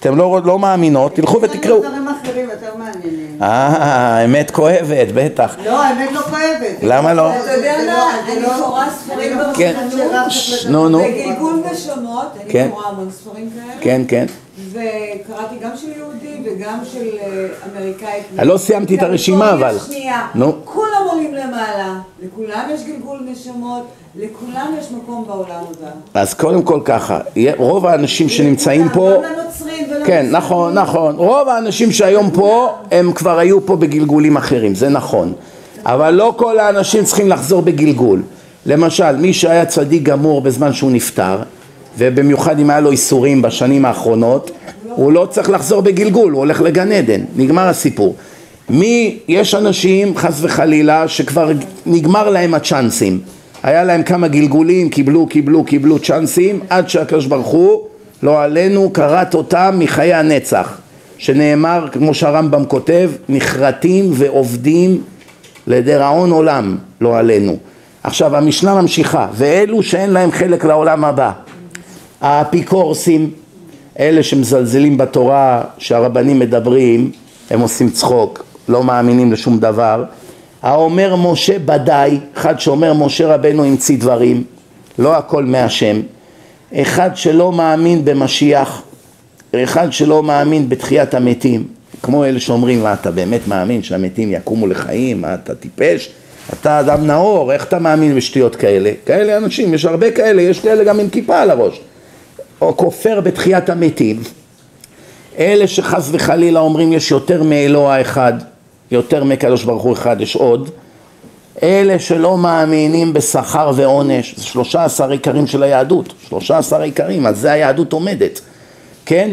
אתם לא, לא מאמינות, תלכו ותקראו. דברים אחרים יותר מעניינים. אה, האמת כואבת, בטח. לא, האמת לא כואבת. למה לא? אתה יודע זה מה, לא- אני זה לא- קוראה ספרים כן. נו, נו. בגלגול נשמות, כן. אני קוראה המון ספרים כאלה, כן, כן. וקראתי גם של יהודי וגם של אה, אמריקאי. לא סיימתי את הרשימה, אבל. שנייה, נו. כולם עולים למעלה, לכולם יש גלגול נשמות, לכולם יש מקום בעולם הבא. אז קודם כל ככה, רוב האנשים שנמצאים פה, גם לנוצרים ולמוסלמים. כן, נכון, נכון, רוב האנשים שהיום פה, הם כבר היו פה בגלגולים אחרים, זה נכון, אבל לא כל האנשים צריכים לחזור בגלגול. למשל, מי שהיה צדיק גמור בזמן שהוא נפטר, ובמיוחד אם היה לו איסורים בשנים האחרונות, הוא לא צריך לחזור בגלגול, הוא הולך לגן עדן, נגמר הסיפור. מי, יש אנשים, חס וחלילה, שכבר נגמר להם הצ'אנסים. היה להם כמה גלגולים, קיבלו, קיבלו, קיבלו צ'אנסים, עד שהקדוש ברוך הוא, לא עלינו, כרת אותם מחיי הנצח. שנאמר, כמו שהרמב"ם כותב, נחרטים ועובדים לדיראון עולם, לא עלינו. עכשיו המשנה ממשיכה, ואלו שאין להם חלק לעולם הבא. האפיקורסים, אלה שמזלזלים בתורה, שהרבנים מדברים, הם עושים צחוק, לא מאמינים לשום דבר. האומר משה בדאי, אחד שאומר משה רבנו המציא דברים, לא הכל מהשם. אחד שלא מאמין במשיח, אחד שלא מאמין בתחיית המתים, כמו אלה שאומרים, מה אתה באמת מאמין שהמתים יקומו לחיים? מה אתה טיפש? אתה אדם נאור, איך אתה מאמין בשטויות כאלה? כאלה אנשים, יש הרבה כאלה, יש כאלה גם עם כיפה על הראש. או כופר בתחיית המתים. אלה שחס וחלילה אומרים יש יותר מאלוה אחד, יותר מקדוש ברוך הוא אחד, יש עוד. אלה שלא מאמינים בשכר ועונש, זה שלושה עשר עיקרים של היהדות, שלושה עשר עיקרים, על זה היהדות עומדת, כן?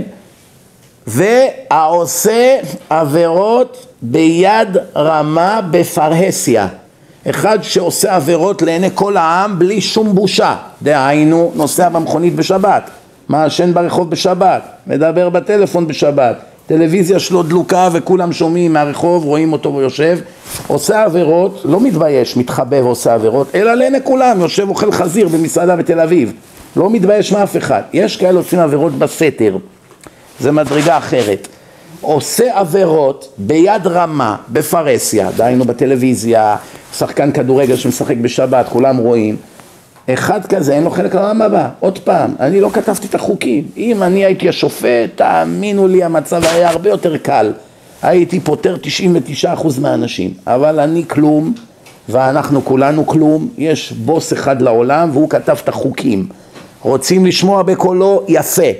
והעושה עבירות ביד רמה בפרהסיה, אחד שעושה עבירות לעיני כל העם בלי שום בושה, דהיינו נוסע במכונית בשבת, מעשן ברחוב בשבת, מדבר בטלפון בשבת, טלוויזיה שלו דלוקה וכולם שומעים מהרחוב, רואים אותו ויושב, עושה עבירות, לא מתבייש, מתחבא ועושה עבירות, אלא לעיני כולם, יושב אוכל חזיר במסעדה בתל אביב, לא מתבייש מאף אחד. יש כאלה עושים עבירות בסתר, זה מדרגה אחרת. עושה עבירות ביד רמה, בפרהסיה, דהיינו בטלוויזיה, שחקן כדורגל שמשחק בשבת, כולם רואים. אחד כזה אין לו חלק לעולם הבא. עוד פעם, אני לא כתבתי את החוקים. אם אני הייתי השופט, תאמינו לי, המצב היה הרבה יותר קל. הייתי פותר 99% מהאנשים. אבל אני כלום, ואנחנו כולנו כלום. יש בוס אחד לעולם, והוא כתב את החוקים. רוצים לשמוע בקולו? יפה.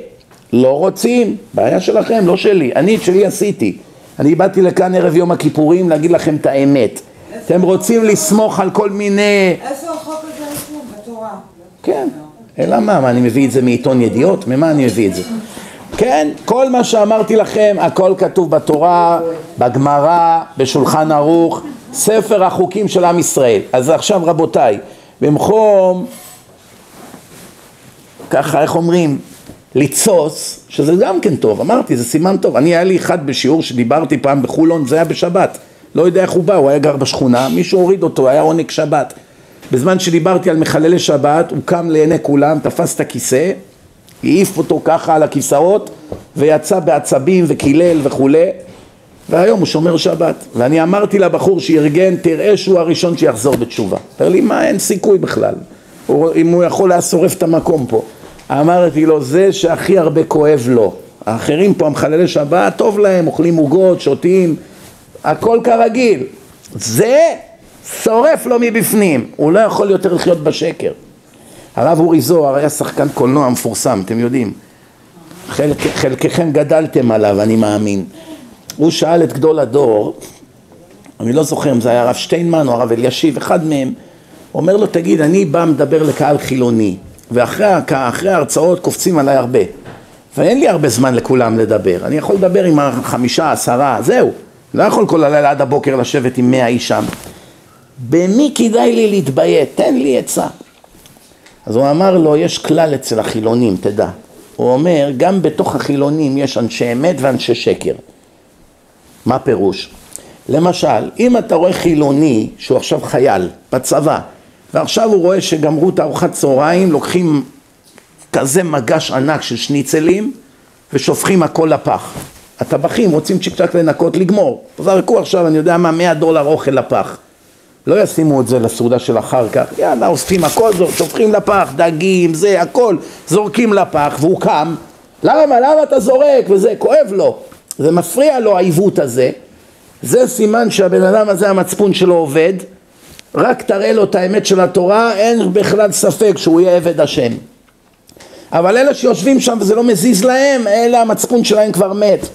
לא רוצים? בעיה שלכם, לא שלי. אני את שלי עשיתי. אני באתי לכאן ערב יום הכיפורים להגיד לכם את האמת. אתם רוצים לסמוך על כל מיני... איפה החוק הזה. כן, אלא מה, מה, אני מביא את זה מעיתון ידיעות? ממה אני מביא את זה? כן, כל מה שאמרתי לכם, הכל כתוב בתורה, בגמרא, בשולחן ערוך, ספר החוקים של עם ישראל. אז עכשיו רבותיי, במקום, ככה, איך אומרים, לתסוס, שזה גם כן טוב, אמרתי, זה סימן טוב. אני, היה לי אחד בשיעור שדיברתי פעם בחולון, זה היה בשבת. לא יודע איך הוא בא, הוא היה גר בשכונה, מישהו הוריד אותו, היה עונג שבת. בזמן שדיברתי על מחללי שבת, הוא קם לעיני כולם, תפס את הכיסא, העיף אותו ככה על הכיסאות, ויצא בעצבים וקילל וכולי, והיום הוא שומר שבת. ואני אמרתי לבחור שארגן, תראה שהוא הראשון שיחזור בתשובה. אומר לי, מה, אין סיכוי בכלל. אם הוא יכול היה שורף את המקום פה. אמרתי לו, זה שהכי הרבה כואב לו. האחרים פה, המחללי שבת, טוב להם, אוכלים עוגות, שותים, הכל כרגיל. זה שורף לו מבפנים, הוא לא יכול יותר לחיות בשקר. הרב אורי זוהר היה שחקן קולנוע מפורסם, אתם יודעים. חלק, חלקכם גדלתם עליו, אני מאמין. הוא שאל את גדול הדור, אני לא זוכר אם זה היה הרב שטיינמן או הרב אלישיב, אחד מהם, אומר לו, תגיד, אני בא מדבר לקהל חילוני, ואחרי אחרי ההרצאות קופצים עליי הרבה, ואין לי הרבה זמן לכולם לדבר, אני יכול לדבר עם החמישה, עשרה, זהו, לא יכול כל הלילה עד הבוקר לשבת עם מאה איש שם. במי כדאי לי להתביית? תן לי עצה. אז הוא אמר לו, יש כלל אצל החילונים, תדע. הוא אומר, גם בתוך החילונים יש אנשי אמת ואנשי שקר. מה פירוש? למשל, אם אתה רואה חילוני שהוא עכשיו חייל בצבא, ועכשיו הוא רואה שגמרו את ארוחת צהריים, לוקחים כזה מגש ענק של שניצלים ושופכים הכל לפח. הטבחים רוצים צ'יק צ'אק לנקות, לגמור. זרקו עכשיו, אני יודע מה, 100 דולר אוכל לפח. לא ישימו את זה לסעודה של אחר כך, יאללה, אוספים הכל, שופכים לפח, דגים, זה, הכל, זורקים לפח, והוא קם, למה, למה אתה זורק, וזה, כואב לו, זה מפריע לו העיוות הזה, זה סימן שהבן אדם הזה המצפון שלו עובד, רק תראה לו את האמת של התורה, אין בכלל ספק שהוא יהיה עבד השם. אבל אלה שיושבים שם וזה לא מזיז להם, אלה המצפון שלהם כבר מת.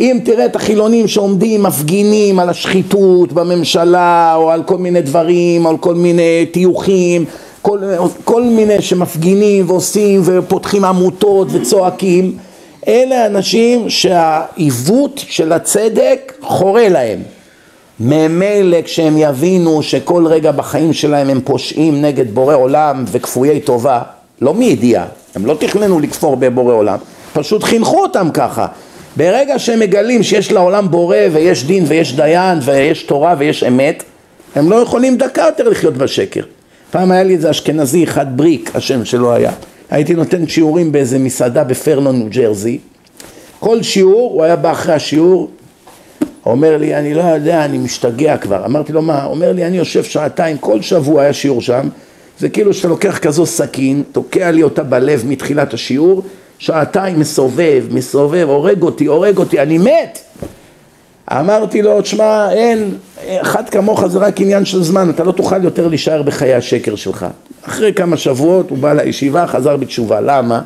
אם תראה את החילונים שעומדים, מפגינים על השחיתות בממשלה, או על כל מיני דברים, או על כל מיני טיוחים, כל, כל מיני שמפגינים ועושים ופותחים עמותות וצועקים, אלה אנשים שהעיוות של הצדק חורה להם. ממילא כשהם יבינו שכל רגע בחיים שלהם הם פושעים נגד בורא עולם וכפויי טובה, לא מידיעה, הם לא תכננו לכפור בבורא עולם, פשוט חינכו אותם ככה. ברגע שהם מגלים שיש לעולם בורא ויש דין ויש דיין ויש תורה ויש אמת, הם לא יכולים דקה יותר לחיות בשקר. פעם היה לי איזה אשכנזי אחד בריק, השם שלו היה. הייתי נותן שיעורים באיזה מסעדה בפרלון, ניו ג'רזי. כל שיעור, הוא היה בא אחרי השיעור, אומר לי, אני לא יודע, אני משתגע כבר. אמרתי לו, מה? אומר לי, אני יושב שעתיים, כל שבוע היה שיעור שם, זה כאילו שאתה לוקח כזו סכין, תוקע לי אותה בלב מתחילת השיעור, שעתיים מסובב, מסובב, הורג אותי, הורג אותי, אני מת! אמרתי לו, תשמע, אין, אחד כמוך זה רק עניין של זמן, אתה לא תוכל יותר להישאר בחיי השקר שלך. אחרי כמה שבועות הוא בא לישיבה, חזר בתשובה, למה?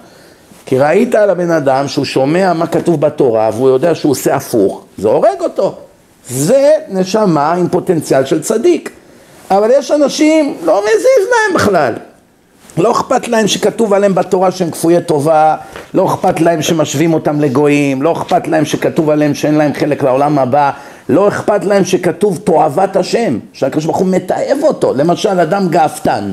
כי ראית על הבן אדם שהוא שומע מה כתוב בתורה והוא יודע שהוא עושה הפוך, זה הורג אותו. זה נשמה עם פוטנציאל של צדיק. אבל יש אנשים, לא מזיז להם בכלל. לא אכפת להם שכתוב עליהם בתורה שהם כפויי טובה, לא אכפת להם שמשווים אותם לגויים, לא אכפת להם שכתוב עליהם שאין להם חלק לעולם הבא, לא אכפת להם שכתוב תועבת השם, שהקדוש ברוך הוא מתעב אותו, למשל אדם גאוותן,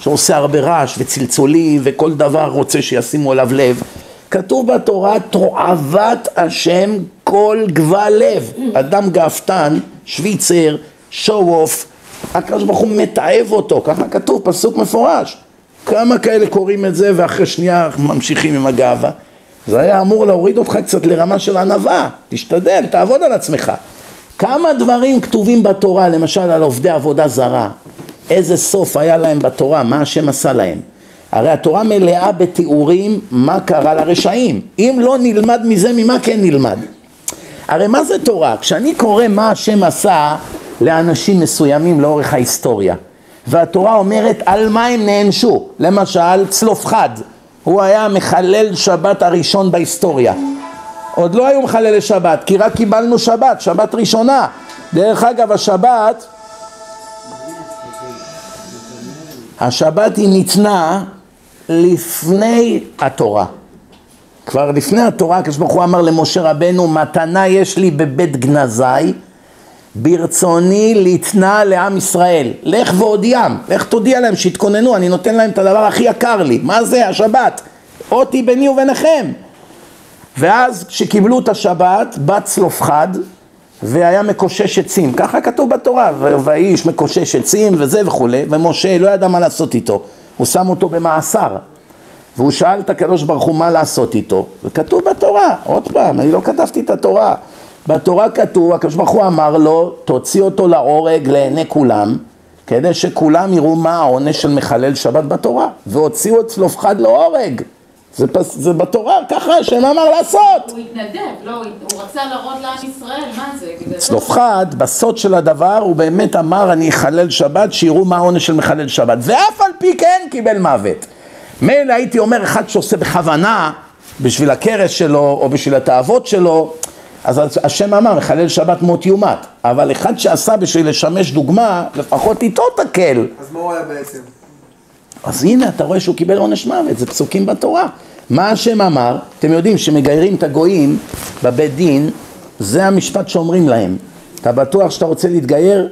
שעושה הרבה רעש וצלצולים וכל דבר רוצה שישימו עליו לב, כתוב בתורה תועבת השם כל גבל לב, אדם גאוותן, שוויצר, שואו אוף, הקדוש ברוך הוא מתעב אותו, ככה כתוב, פסוק מפורש. כמה כאלה קוראים את זה ואחרי שנייה ממשיכים עם הגאווה. זה היה אמור להוריד אותך קצת לרמה של ענווה, תשתדל, תעבוד על עצמך. כמה דברים כתובים בתורה, למשל על עובדי עבודה זרה, איזה סוף היה להם בתורה, מה השם עשה להם. הרי התורה מלאה בתיאורים מה קרה לרשעים. אם לא נלמד מזה, ממה כן נלמד? הרי מה זה תורה? כשאני קורא מה השם עשה לאנשים מסוימים לאורך ההיסטוריה, והתורה אומרת על מה הם נענשו, למשל צלופחד, הוא היה מחלל שבת הראשון בהיסטוריה, עוד לא היו מחללי שבת, כי רק קיבלנו שבת, שבת ראשונה, דרך אגב השבת, השבת היא ניתנה לפני התורה, כבר לפני התורה, כשברוך הוא אמר למשה רבנו מתנה יש לי בבית גנזי ברצוני ליתנה לעם ישראל, לך והודיעם, לך תודיע להם שיתכוננו, אני נותן להם את הדבר הכי יקר לי, מה זה השבת? אותי ביני וביניכם. ואז כשקיבלו את השבת, בא צלופחד והיה מקושש עצים, ככה כתוב בתורה, והאיש מקושש עצים וזה וכולי, ומשה לא ידע מה לעשות איתו, הוא שם אותו במאסר, והוא שאל את הקדוש ברוך הוא מה לעשות איתו, וכתוב בתורה, עוד פעם, אני לא כתבתי את התורה, בתורה כתוב, הקדוש ברוך הוא אמר לו, תוציא אותו להורג לעיני כולם, כדי שכולם יראו מה העונש של מחלל שבת בתורה, והוציאו את צלופחד להורג. זה, פס, זה בתורה, ככה השם אמר לעשות. הוא התנדב, לא, הוא רצה להראות לעם ישראל, מה זה? צלופחד, בסוד של הדבר, הוא באמת אמר, אני אחלל שבת, שיראו מה העונש של מחלל שבת. ואף על פי כן קיבל מוות. מילא הייתי אומר אחד שעושה בכוונה, בשביל הכרס שלו או בשביל התאוות שלו, אז השם אמר, מחלל שבת מות יומת. אבל אחד שעשה בשביל לשמש דוגמה, לפחות איתו תקל. אז מה הוא היה בעצם? אז הנה, אתה רואה שהוא קיבל עונש מוות, זה פסוקים בתורה. מה השם אמר? אתם יודעים שמגיירים את הגויים בבית דין, זה המשפט שאומרים להם. אתה בטוח שאתה רוצה להתגייר?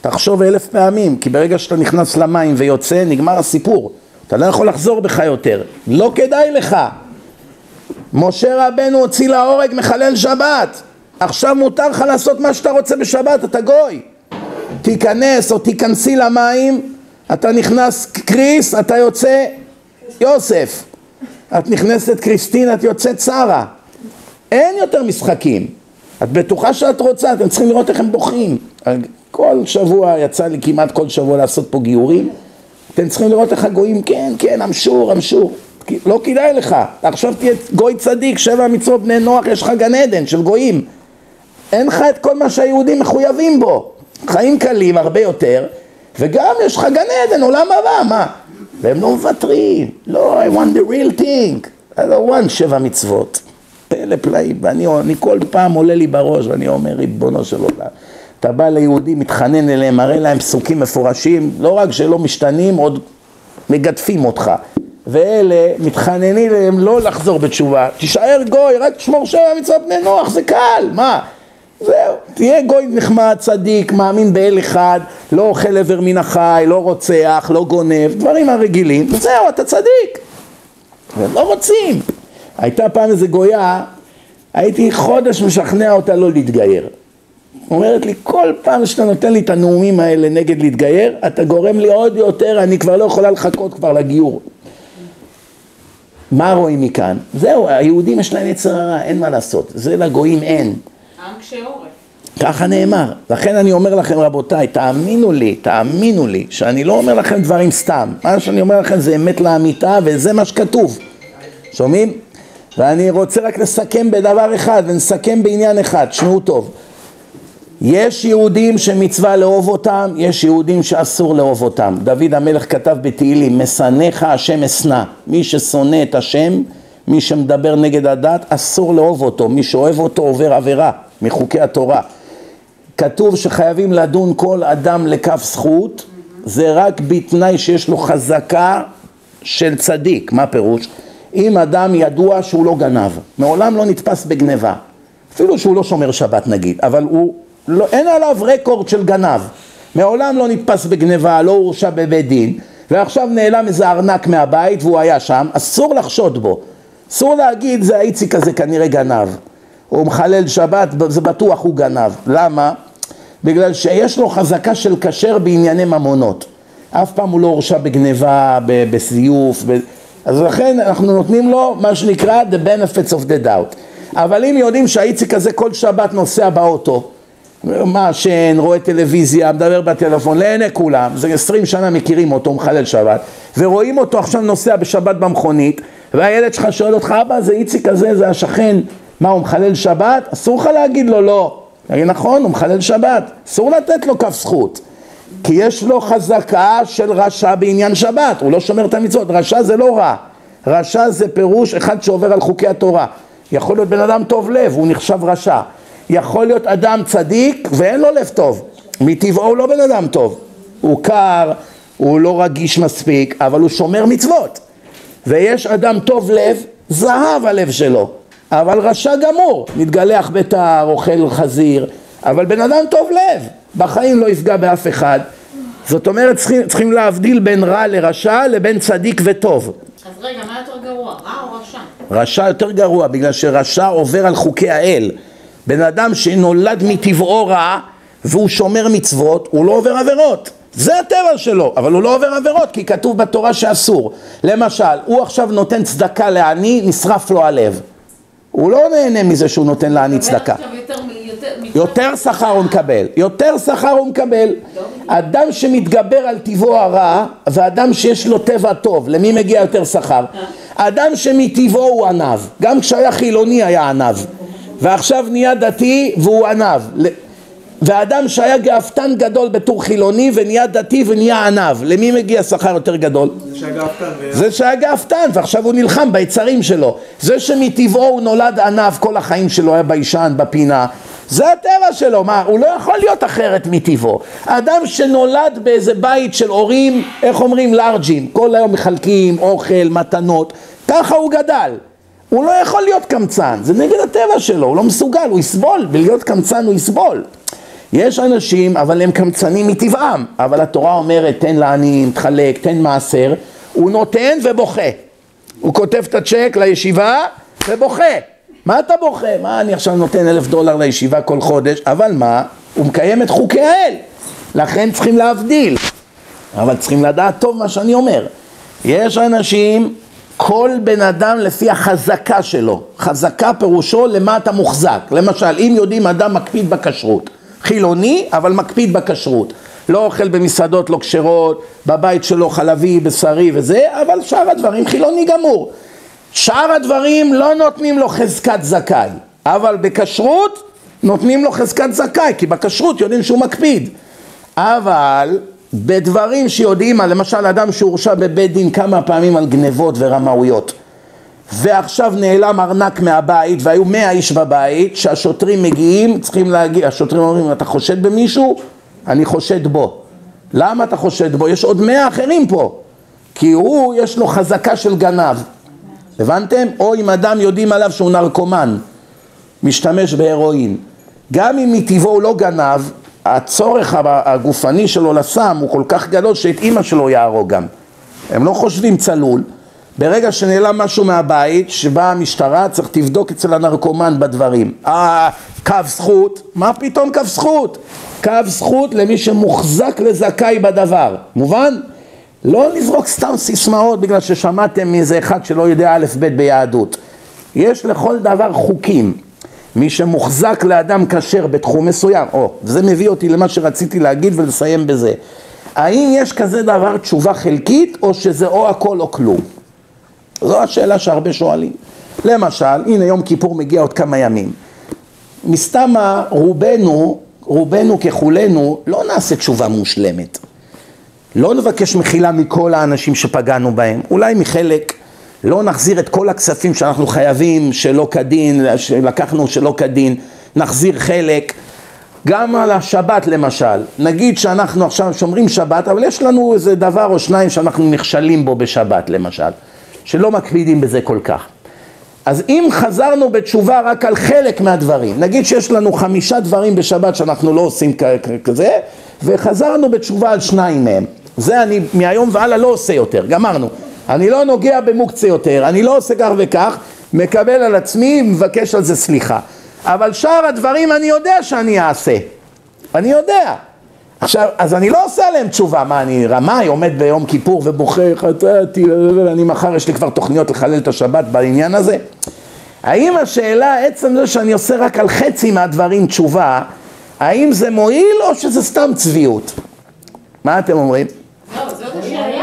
תחשוב אלף פעמים, כי ברגע שאתה נכנס למים ויוצא, נגמר הסיפור. אתה לא יכול לחזור בך יותר. לא כדאי לך. משה רבנו הוציא להורג מחלל שבת. עכשיו מותר לך לעשות מה שאתה רוצה בשבת, אתה גוי. תיכנס או תיכנסי למים, אתה נכנס קריס, אתה יוצא יוסף. את נכנסת קריסטין, את יוצאת שרה. אין יותר משחקים. את בטוחה שאת רוצה, אתם צריכים לראות איך הם בוכים. כל שבוע, יצא לי כמעט כל שבוע לעשות פה גיורים. אתם צריכים לראות איך הגויים, כן, כן, אמשור, אמשור. לא כדאי לך. עכשיו תהיה גוי צדיק, שבע מצוות בני נוח, יש לך גן עדן של גויים. אין לך את כל מה שהיהודים מחויבים בו. חיים קלים הרבה יותר, וגם יש לך גן עדן, עולם הבא, מה? והם לא מוותרים. לא, I want the real thing. I don't want שבע מצוות. פלא פלאים. ואני אני כל פעם עולה לי בראש, ואני אומר, ריבונו של עולם. אתה בא ליהודים, מתחנן אליהם, מראה להם פסוקים מפורשים, לא רק שלא משתנים, עוד מגדפים אותך. ואלה מתחננים אליהם לא לחזור בתשובה, תישאר גוי, רק תשמור שבע מצוות בני נוח, זה קל, מה? זהו, תהיה גוי נחמד, צדיק, מאמין באל אחד, לא אוכל איבר מן החי, לא רוצח, לא גונב, דברים הרגילים, וזהו, אתה צדיק. והם לא רוצים. הייתה פעם איזה גויה, הייתי חודש משכנע אותה לא להתגייר. אומרת לי, כל פעם שאתה נותן לי את הנאומים האלה נגד להתגייר, אתה גורם לי עוד יותר, אני כבר לא יכולה לחכות כבר לגיור. מה רואים מכאן? זהו, היהודים יש להם יצר הרע, אין מה לעשות, זה לגויים אין. עם קשה עורף. ככה נאמר. לכן אני אומר לכם רבותיי, תאמינו לי, תאמינו לי, שאני לא אומר לכם דברים סתם. מה שאני אומר לכם זה אמת לאמיתה וזה מה שכתוב. שומעים? ואני רוצה רק לסכם בדבר אחד, ונסכם בעניין אחד, תשמעו טוב. יש יהודים שמצווה לאהוב אותם, יש יהודים שאסור לאהוב אותם. דוד המלך כתב בתהילים, משנאיך השם אשנא. מי ששונא את השם, מי שמדבר נגד הדת, אסור לאהוב אותו. מי שאוהב אותו עובר עבירה מחוקי התורה. כתוב שחייבים לדון כל אדם לכף זכות, זה רק בתנאי שיש לו חזקה של צדיק. מה פירוש? אם אדם ידוע שהוא לא גנב, מעולם לא נתפס בגניבה, אפילו שהוא לא שומר שבת נגיד, אבל הוא, לא, אין עליו רקורד של גנב, מעולם לא נתפס בגניבה, לא הורשע בבית דין, ועכשיו נעלם איזה ארנק מהבית והוא היה שם, אסור לחשוד בו, אסור להגיד זה האיציק הזה כנראה גנב, הוא מחלל שבת, זה בטוח הוא גנב, למה? בגלל שיש לו חזקה של כשר בענייני ממונות, אף פעם הוא לא הורשע בגניבה, בזיוף, ב... אז לכן אנחנו נותנים לו מה שנקרא the benefits of the doubt. אבל אם יודעים שהאיציק הזה כל שבת נוסע באוטו, מעשן, רואה טלוויזיה, מדבר בטלפון, לעיני כולם, זה עשרים שנה מכירים אותו, מחלל שבת, ורואים אותו עכשיו נוסע בשבת במכונית, והילד שלך שואל אותך, אבא זה איציק הזה, זה השכן, מה הוא מחלל שבת? אסור לך להגיד לו לא. תגיד נכון, הוא מחלל שבת, אסור לתת לו כף זכות. כי יש לו חזקה של רשע בעניין שבת, הוא לא שומר את המצוות, רשע זה לא רע, רשע זה פירוש אחד שעובר על חוקי התורה, יכול להיות בן אדם טוב לב, הוא נחשב רשע, יכול להיות אדם צדיק ואין לו לב טוב, מטבעו הוא לא בן אדם טוב, הוא קר, הוא לא רגיש מספיק, אבל הוא שומר מצוות, ויש אדם טוב לב, זהב הלב שלו, אבל רשע גמור, מתגלח ביתר, אוכל חזיר, אבל בן אדם טוב לב, בחיים לא יפגע באף אחד. זאת אומרת צריכים, צריכים להבדיל בין רע לרשע לבין צדיק וטוב. אז רגע, מה יותר גרוע, רע או רשע? רשע יותר גרוע בגלל שרשע עובר על חוקי האל. בן אדם שנולד מטבעו רע והוא שומר מצוות, הוא לא עובר עבירות. זה הטבע שלו, אבל הוא לא עובר עבירות כי כתוב בתורה שאסור. למשל, הוא עכשיו נותן צדקה לעני, נשרף לו הלב. הוא לא נהנה מזה שהוא נותן לעני צדקה. יותר שכר הוא מקבל, יותר שכר הוא מקבל. אדם שמתגבר על טבעו הרע ואדם שיש לו טבע טוב, למי מגיע יותר שכר? אדם שמטבעו הוא ענב, גם כשהיה חילוני היה ענב, ועכשיו נהיה דתי והוא ענב. ואדם שהיה גאוותן גדול בתור חילוני ונהיה דתי ונהיה עניו, למי מגיע שכר יותר גדול? זה שהיה גאוותן ועכשיו הוא נלחם ביצרים שלו. זה שמטבעו הוא נולד עניו כל החיים שלו היה ביישן, בפינה. זה הטבע שלו, מה, הוא לא יכול להיות אחרת מטבעו. אדם שנולד באיזה בית של הורים, איך אומרים, לארג'ים, כל היום מחלקים אוכל, מתנות, ככה הוא גדל. הוא לא יכול להיות קמצן, זה נגד הטבע שלו, הוא לא מסוגל, הוא יסבול, ולהיות קמצן הוא יסבול. יש אנשים, אבל הם קמצנים מטבעם, אבל התורה אומרת, תן לעניים, תחלק, תן מעשר, הוא נותן ובוכה. הוא כותב את הצ'ק לישיבה ובוכה. מה אתה בוכה? מה אני עכשיו נותן אלף דולר לישיבה כל חודש? אבל מה? הוא מקיים את חוקי האל. לכן צריכים להבדיל. אבל צריכים לדעת טוב מה שאני אומר. יש אנשים, כל בן אדם לפי החזקה שלו. חזקה פירושו למה אתה מוחזק. למשל, אם יודעים אדם מקפיד בכשרות. חילוני, אבל מקפיד בכשרות. לא אוכל במסעדות לא כשרות, בבית שלו חלבי, בשרי וזה, אבל שאר הדברים חילוני גמור. שאר הדברים לא נותנים לו חזקת זכאי, אבל בכשרות נותנים לו חזקת זכאי, כי בכשרות יודעים שהוא מקפיד. אבל בדברים שיודעים, למשל אדם שהורשע בבית דין כמה פעמים על גנבות ורמאויות ועכשיו נעלם ארנק מהבית והיו מאה איש בבית, שהשוטרים מגיעים, צריכים להגיע, השוטרים אומרים, אתה חושד במישהו? אני חושד בו. למה אתה חושד בו? יש עוד מאה אחרים פה. כי הוא, יש לו חזקה של גנב. הבנתם? או אם אדם יודעים עליו שהוא נרקומן, משתמש בהרואין. גם אם מטבעו הוא לא גנב, הצורך הגופני שלו לסם הוא כל כך גדול שאת אימא שלו יהרוג גם. הם לא חושבים צלול. ברגע שנעלם משהו מהבית, שבאה המשטרה, צריך תבדוק אצל הנרקומן בדברים. אה, קו זכות, מה פתאום קו זכות? קו זכות למי שמוחזק לזכאי בדבר, מובן? לא לזרוק סתם סיסמאות בגלל ששמעתם מאיזה אחד שלא יודע א' ב' ביהדות. יש לכל דבר חוקים. מי שמוחזק לאדם כשר בתחום מסוים, או, וזה מביא אותי למה שרציתי להגיד ולסיים בזה. האם יש כזה דבר תשובה חלקית, או שזה או הכל או כלום? זו השאלה שהרבה שואלים. למשל, הנה יום כיפור מגיע עוד כמה ימים. מסתמה רובנו, רובנו ככולנו, לא נעשה תשובה מושלמת. לא נבקש מחילה מכל האנשים שפגענו בהם, אולי מחלק, לא נחזיר את כל הכספים שאנחנו חייבים שלא כדין, שלקחנו שלא כדין, נחזיר חלק. גם על השבת למשל, נגיד שאנחנו עכשיו שומרים שבת, אבל יש לנו איזה דבר או שניים שאנחנו נכשלים בו בשבת למשל, שלא מקפידים בזה כל כך. אז אם חזרנו בתשובה רק על חלק מהדברים, נגיד שיש לנו חמישה דברים בשבת שאנחנו לא עושים כזה, וחזרנו בתשובה על שניים מהם, זה אני מהיום והלאה לא עושה יותר, גמרנו. אני לא נוגע במוקצה יותר, אני לא עושה כך וכך, מקבל על עצמי, מבקש על זה סליחה. אבל שאר הדברים אני יודע שאני אעשה, אני יודע. עכשיו, אז אני לא עושה עליהם תשובה, מה אני רמאי, עומד ביום כיפור ובוכה, חטאתי, אני מחר יש לי כבר תוכניות לחלל את השבת בעניין הזה? האם השאלה, עצם זה שאני עושה רק על חצי מהדברים תשובה, האם זה מועיל או שזה סתם צביעות? מה אתם אומרים? לא, זאת השאלה,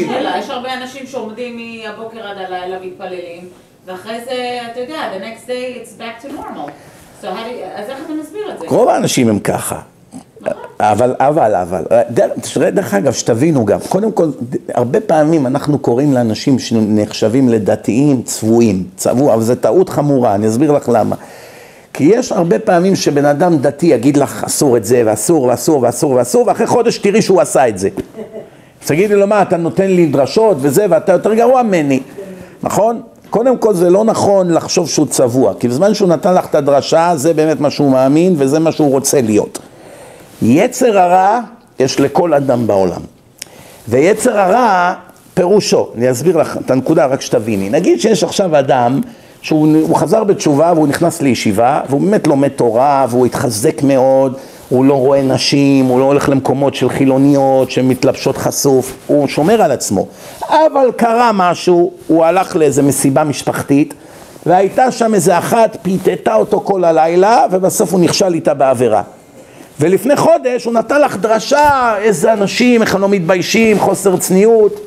שאלה. יש הרבה אנשים שעומדים מהבוקר עד הלילה ומתפללים, ואחרי זה, אתה יודע, the next day it's back to normal. So אז איך אתה מסביר את זה? רוב האנשים הם ככה. אבל, אבל, אבל, דרך אגב, שתבינו גם, קודם כל, הרבה פעמים אנחנו קוראים לאנשים שנחשבים לדתיים צבועים, צבוע, אבל זו טעות חמורה, אני אסביר לך למה. כי יש הרבה פעמים שבן אדם דתי יגיד לך אסור את זה, ואסור, ואסור, ואסור, ואסור, ואחרי חודש תראי שהוא עשה את זה. אז תגידי לו, מה, אתה נותן לי דרשות וזה, ואתה יותר גרוע ממני, נכון? קודם כל זה לא נכון לחשוב שהוא צבוע, כי בזמן שהוא נתן לך את הדרשה, זה באמת מה שהוא מאמין וזה מה שהוא רוצה להיות. יצר הרע יש לכל אדם בעולם. ויצר הרע פירושו, אני אסביר לך את הנקודה רק שתביני. נגיד שיש עכשיו אדם שהוא חזר בתשובה והוא נכנס לישיבה והוא באמת לומד תורה והוא התחזק מאוד, הוא לא רואה נשים, הוא לא הולך למקומות של חילוניות שמתלבשות חשוף, הוא שומר על עצמו. אבל קרה משהו, הוא הלך לאיזה מסיבה משפחתית והייתה שם איזה אחת, פיתתה אותו כל הלילה ובסוף הוא נכשל איתה בעבירה. ולפני חודש הוא נתן לך דרשה, איזה אנשים, איך הם לא מתביישים, חוסר צניעות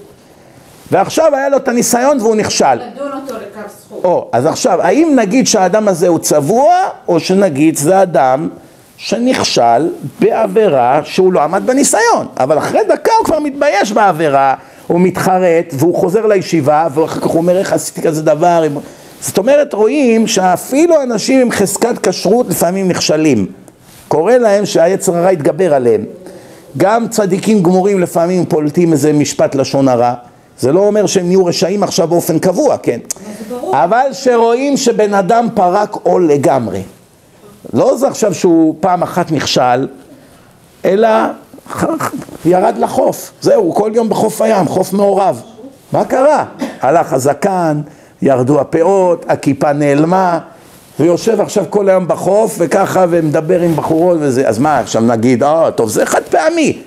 ועכשיו היה לו את הניסיון והוא נכשל. לדון אותו לכף זכות. או, אז עכשיו, האם נגיד שהאדם הזה הוא צבוע, או שנגיד זה אדם שנכשל בעבירה שהוא לא עמד בניסיון, אבל אחרי דקה הוא כבר מתבייש בעבירה, הוא מתחרט והוא חוזר לישיבה ואחר כך הוא אומר איך עשיתי כזה דבר, זאת אומרת רואים שאפילו אנשים עם חזקת כשרות לפעמים נכשלים, קורה להם שהיצר הרע יתגבר עליהם, גם צדיקים גמורים לפעמים פולטים איזה משפט לשון הרע, זה לא אומר שהם נהיו רשעים עכשיו באופן קבוע, כן, אבל שרואים שבן אדם פרק עול לגמרי לא זה עכשיו שהוא פעם אחת נכשל, אלא ירד לחוף, זהו, כל יום בחוף הים, חוף מעורב. מה קרה? הלך הזקן, ירדו הפאות, הכיפה נעלמה, ויושב עכשיו כל היום בחוף, וככה, ומדבר עם בחורות וזה, אז מה, עכשיו נגיד, אה, טוב, זה חד פעמי.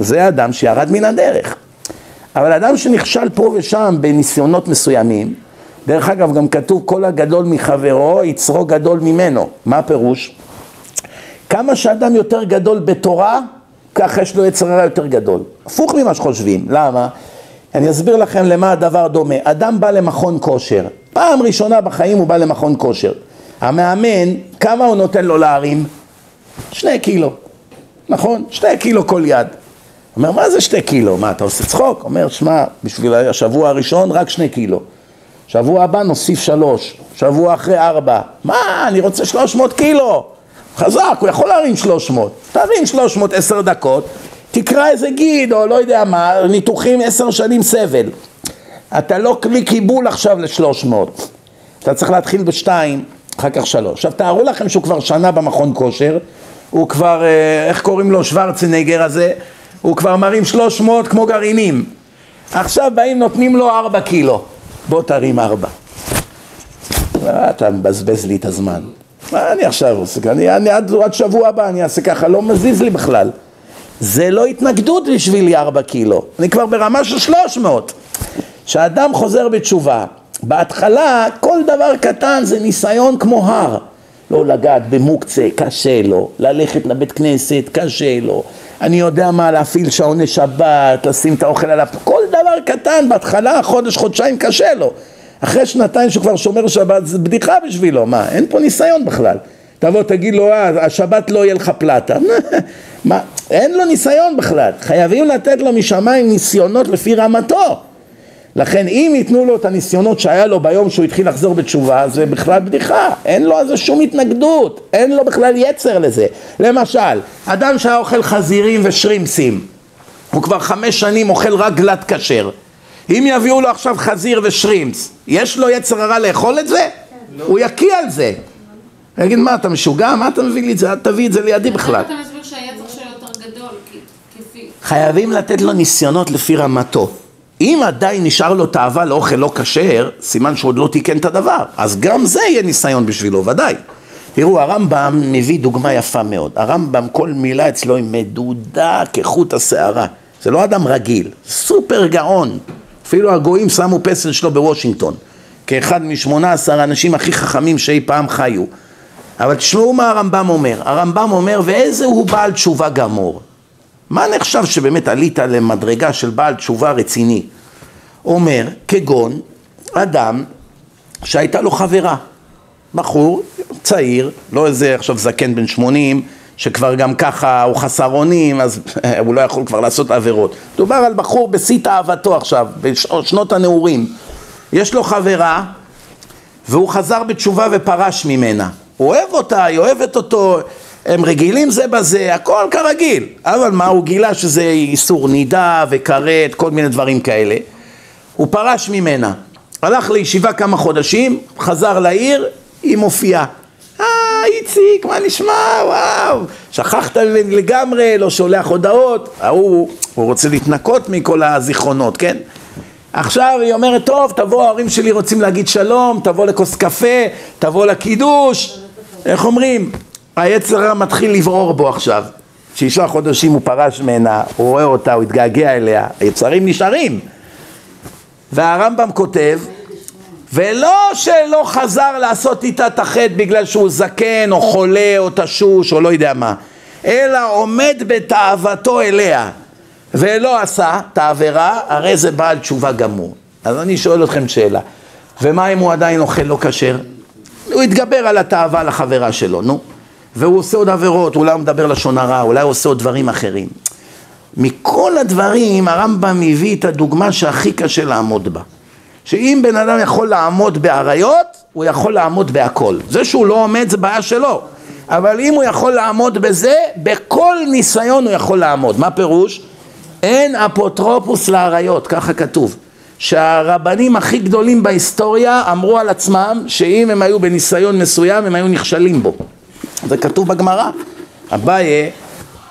זה אדם שירד מן הדרך. אבל אדם שנכשל פה ושם בניסיונות מסוימים, דרך אגב, גם כתוב כל הגדול מחברו, יצרו גדול ממנו. מה הפירוש? כמה שאדם יותר גדול בתורה, ככה יש לו יצר הרע יותר גדול. הפוך ממה שחושבים. למה? אני אסביר לכם למה הדבר דומה. אדם בא למכון כושר. פעם ראשונה בחיים הוא בא למכון כושר. המאמן, כמה הוא נותן לו להרים? שני קילו. נכון? שני קילו כל יד. אומר, מה זה שתי קילו? מה, אתה עושה צחוק? אומר, שמע, בשביל השבוע הראשון רק שני קילו. שבוע הבא נוסיף שלוש, שבוע אחרי ארבע. מה, אני רוצה שלוש מאות קילו. חזק, הוא יכול להרים שלוש מאות. תרים שלוש מאות עשר דקות, תקרא איזה גיד, או לא יודע מה, ניתוחים עשר שנים סבל. אתה לא כלי קיבול עכשיו לשלוש מאות. אתה צריך להתחיל בשתיים, אחר כך שלוש. עכשיו תארו לכם שהוא כבר שנה במכון כושר, הוא כבר, אה, איך קוראים לו, שוורצנגר הזה, הוא כבר מרים שלוש מאות כמו גרעינים. עכשיו באים נותנים לו ארבע קילו. בוא תרים ארבע. אה, אתה מבזבז לי את הזמן. מה אני עכשיו עושה? אני, אני עד, עד שבוע הבא אני אעשה ככה, לא מזיז לי בכלל. זה לא התנגדות בשבילי ארבע קילו, אני כבר ברמה של שלוש מאות. כשאדם חוזר בתשובה, בהתחלה כל דבר קטן זה ניסיון כמו הר. לא לגעת במוקצה, קשה לו, ללכת לבית כנסת, קשה לו, אני יודע מה, להפעיל שעוני שבת, לשים את האוכל עליו, כל דבר קטן, בהתחלה, חודש, חודשיים, קשה לו. אחרי שנתיים שהוא כבר שומר שבת, זה בדיחה בשבילו, מה, אין פה ניסיון בכלל. תבוא תגיד לו, אה, השבת לא יהיה לך פלטה. מה, אין לו ניסיון בכלל. חייבים לתת לו משמיים ניסיונות לפי רמתו. לכן אם ייתנו לו את הניסיונות שהיה לו ביום שהוא התחיל לחזור בתשובה זה בכלל בדיחה, אין לו על זה שום התנגדות, אין לו בכלל יצר לזה. למשל, אדם שהיה אוכל חזירים ושרימפסים, הוא כבר חמש שנים אוכל רק גלת כשר, אם יביאו לו עכשיו חזיר ושרימפס, יש לו יצר הרע לאכול את זה? לא. הוא יקיא על זה. הוא יגיד מה אתה משוגע? מה אתה מביא לי את זה? אל תביא את זה לידי בכלל. אתה מסביר שהיצר שלו יותר גדול, כפי... חייבים לתת לו ניסיונות לפי רמתו. אם עדיין נשאר לו תאווה לאוכל לא כשר, סימן שהוא עוד לא תיקן את הדבר. אז גם זה יהיה ניסיון בשבילו, ודאי. תראו, הרמב"ם מביא דוגמה יפה מאוד. הרמב"ם, כל מילה אצלו היא מדודה כחוט השערה. זה לא אדם רגיל, סופר גאון. אפילו הגויים שמו פסל שלו בוושינגטון, כאחד משמונה עשר האנשים הכי חכמים שאי פעם חיו. אבל תשמעו מה הרמב"ם אומר. הרמב"ם אומר, ואיזה הוא בעל תשובה גמור. מה נחשב שבאמת עלית למדרגה של בעל תשובה רציני? אומר, כגון אדם שהייתה לו חברה, בחור צעיר, לא איזה עכשיו זקן בן שמונים, שכבר גם ככה הוא חסר אונים, אז הוא לא יכול כבר לעשות עבירות. דובר על בחור בשיא תאוותו עכשיו, בשנות הנעורים. יש לו חברה, והוא חזר בתשובה ופרש ממנה. הוא אוהב אותה, היא אוהבת אותו, הם רגילים זה בזה, הכל כרגיל. אבל מה, הוא גילה שזה איסור נידה וכרת, כל מיני דברים כאלה. הוא פרש ממנה. הלך לישיבה כמה חודשים, חזר לעיר, היא מופיעה. איציק, מה נשמע? וואו, שכחת לגמרי, לא שולח הודעות. ההוא, הוא רוצה להתנקות מכל הזיכרונות, כן? עכשיו היא אומרת, טוב, תבוא, ההורים שלי רוצים להגיד שלום, תבוא לכוס קפה, תבוא לקידוש. איך אומרים? היצר מתחיל לברור בו עכשיו. שישה חודשים הוא פרש ממנה, הוא רואה אותה, הוא התגעגע אליה, היצרים נשארים. והרמב"ם כותב, ולא שלא חזר לעשות איתה את החטא בגלל שהוא זקן או חולה או תשוש או לא יודע מה, אלא עומד בתאוותו אליה ולא עשה את העבירה, הרי זה בעל תשובה גמור. אז אני שואל אתכם שאלה, ומה אם הוא עדיין אוכל לא כשר? הוא התגבר על התאווה לחברה שלו, נו. והוא עושה עוד עבירות, אולי הוא מדבר לשון הרע, אולי הוא עושה עוד דברים אחרים. מכל הדברים הרמב"ם מביא את הדוגמה שהכי קשה לעמוד בה. שאם בן אדם יכול לעמוד באריות, הוא יכול לעמוד בהכל. זה שהוא לא עומד זה בעיה שלו. אבל אם הוא יכול לעמוד בזה, בכל ניסיון הוא יכול לעמוד. מה פירוש? אין אפוטרופוס לאריות, ככה כתוב. שהרבנים הכי גדולים בהיסטוריה אמרו על עצמם שאם הם היו בניסיון מסוים הם היו נכשלים בו. זה כתוב בגמרא. אביי,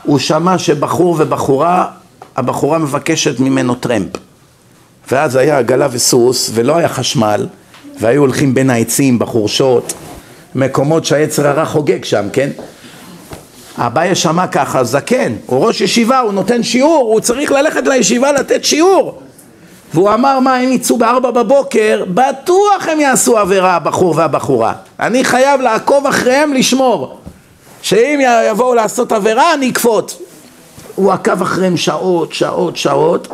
הוא שמע שבחור ובחורה, הבחורה מבקשת ממנו טרמפ. ואז היה עגלה וסוס ולא היה חשמל והיו הולכים בין העצים בחורשות מקומות שהיצר הרע חוגג שם, כן? אביי שמע ככה, זקן, הוא ראש ישיבה, הוא נותן שיעור, הוא צריך ללכת לישיבה לתת שיעור. והוא אמר מה הם יצאו בארבע בבוקר, בטוח הם יעשו עבירה הבחור והבחורה. אני חייב לעקוב אחריהם לשמור. שאם יבואו לעשות עבירה אני אקפוט הוא עקב אחריהם שעות, שעות, שעות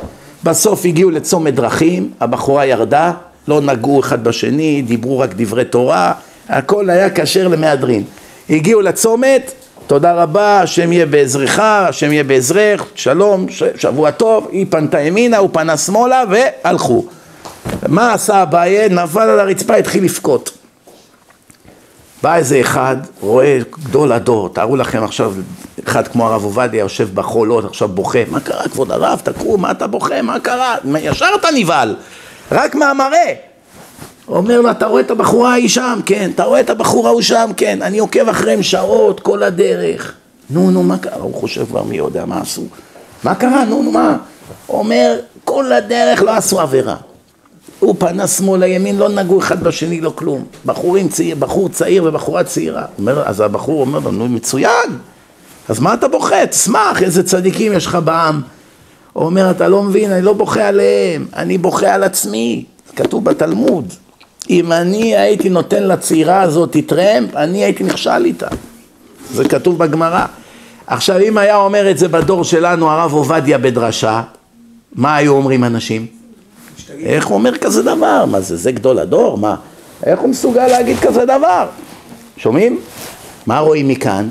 בסוף הגיעו לצומת דרכים, הבחורה ירדה, לא נגעו אחד בשני, דיברו רק דברי תורה, הכל היה כשר למהדרין. הגיעו לצומת, תודה רבה, השם יהיה בעזרך, השם יהיה בעזרך, שלום, שבוע טוב, היא פנתה ימינה, הוא פנה שמאלה והלכו. מה עשה אביי? נפל על הרצפה, התחיל לבכות. בא איזה אחד, רואה גדול הדור, תארו לכם עכשיו, אחד כמו הרב עובדיה יושב בחולות, עכשיו בוכה, מה קרה כבוד הרב, תקום, מה אתה בוכה, מה קרה? ישר אתה נבהל, רק מהמראה. אומר לו, אתה רואה את הבחורה ההיא שם? כן. אתה רואה את הבחור ההוא שם? כן. אני עוקב אחריהם שעות, כל הדרך. נו, נו, מה קרה? הוא חושב כבר מי יודע מה עשו. מה קרה? נו, נו, מה? אומר, כל הדרך לא עשו עבירה. הוא פנה שמאלה ימין, לא נגעו אחד בשני, לא כלום. בחורים צעיר, בחור צעיר ובחורה צעירה. אומר, אז הבחור אומר לו, נו מצוין, אז מה אתה בוכה? תשמח, איזה צדיקים יש לך בעם. הוא אומר, אתה לא מבין, אני לא בוכה עליהם, אני בוכה על עצמי. כתוב בתלמוד, אם אני הייתי נותן לצעירה הזאת טרמפ, אני הייתי נכשל איתה. זה כתוב בגמרא. עכשיו, אם היה אומר את זה בדור שלנו, הרב עובדיה בדרשה, מה היו אומרים אנשים? איך הוא אומר כזה דבר? מה זה, זה גדול הדור? מה? איך הוא מסוגל להגיד כזה דבר? שומעים? מה רואים מכאן?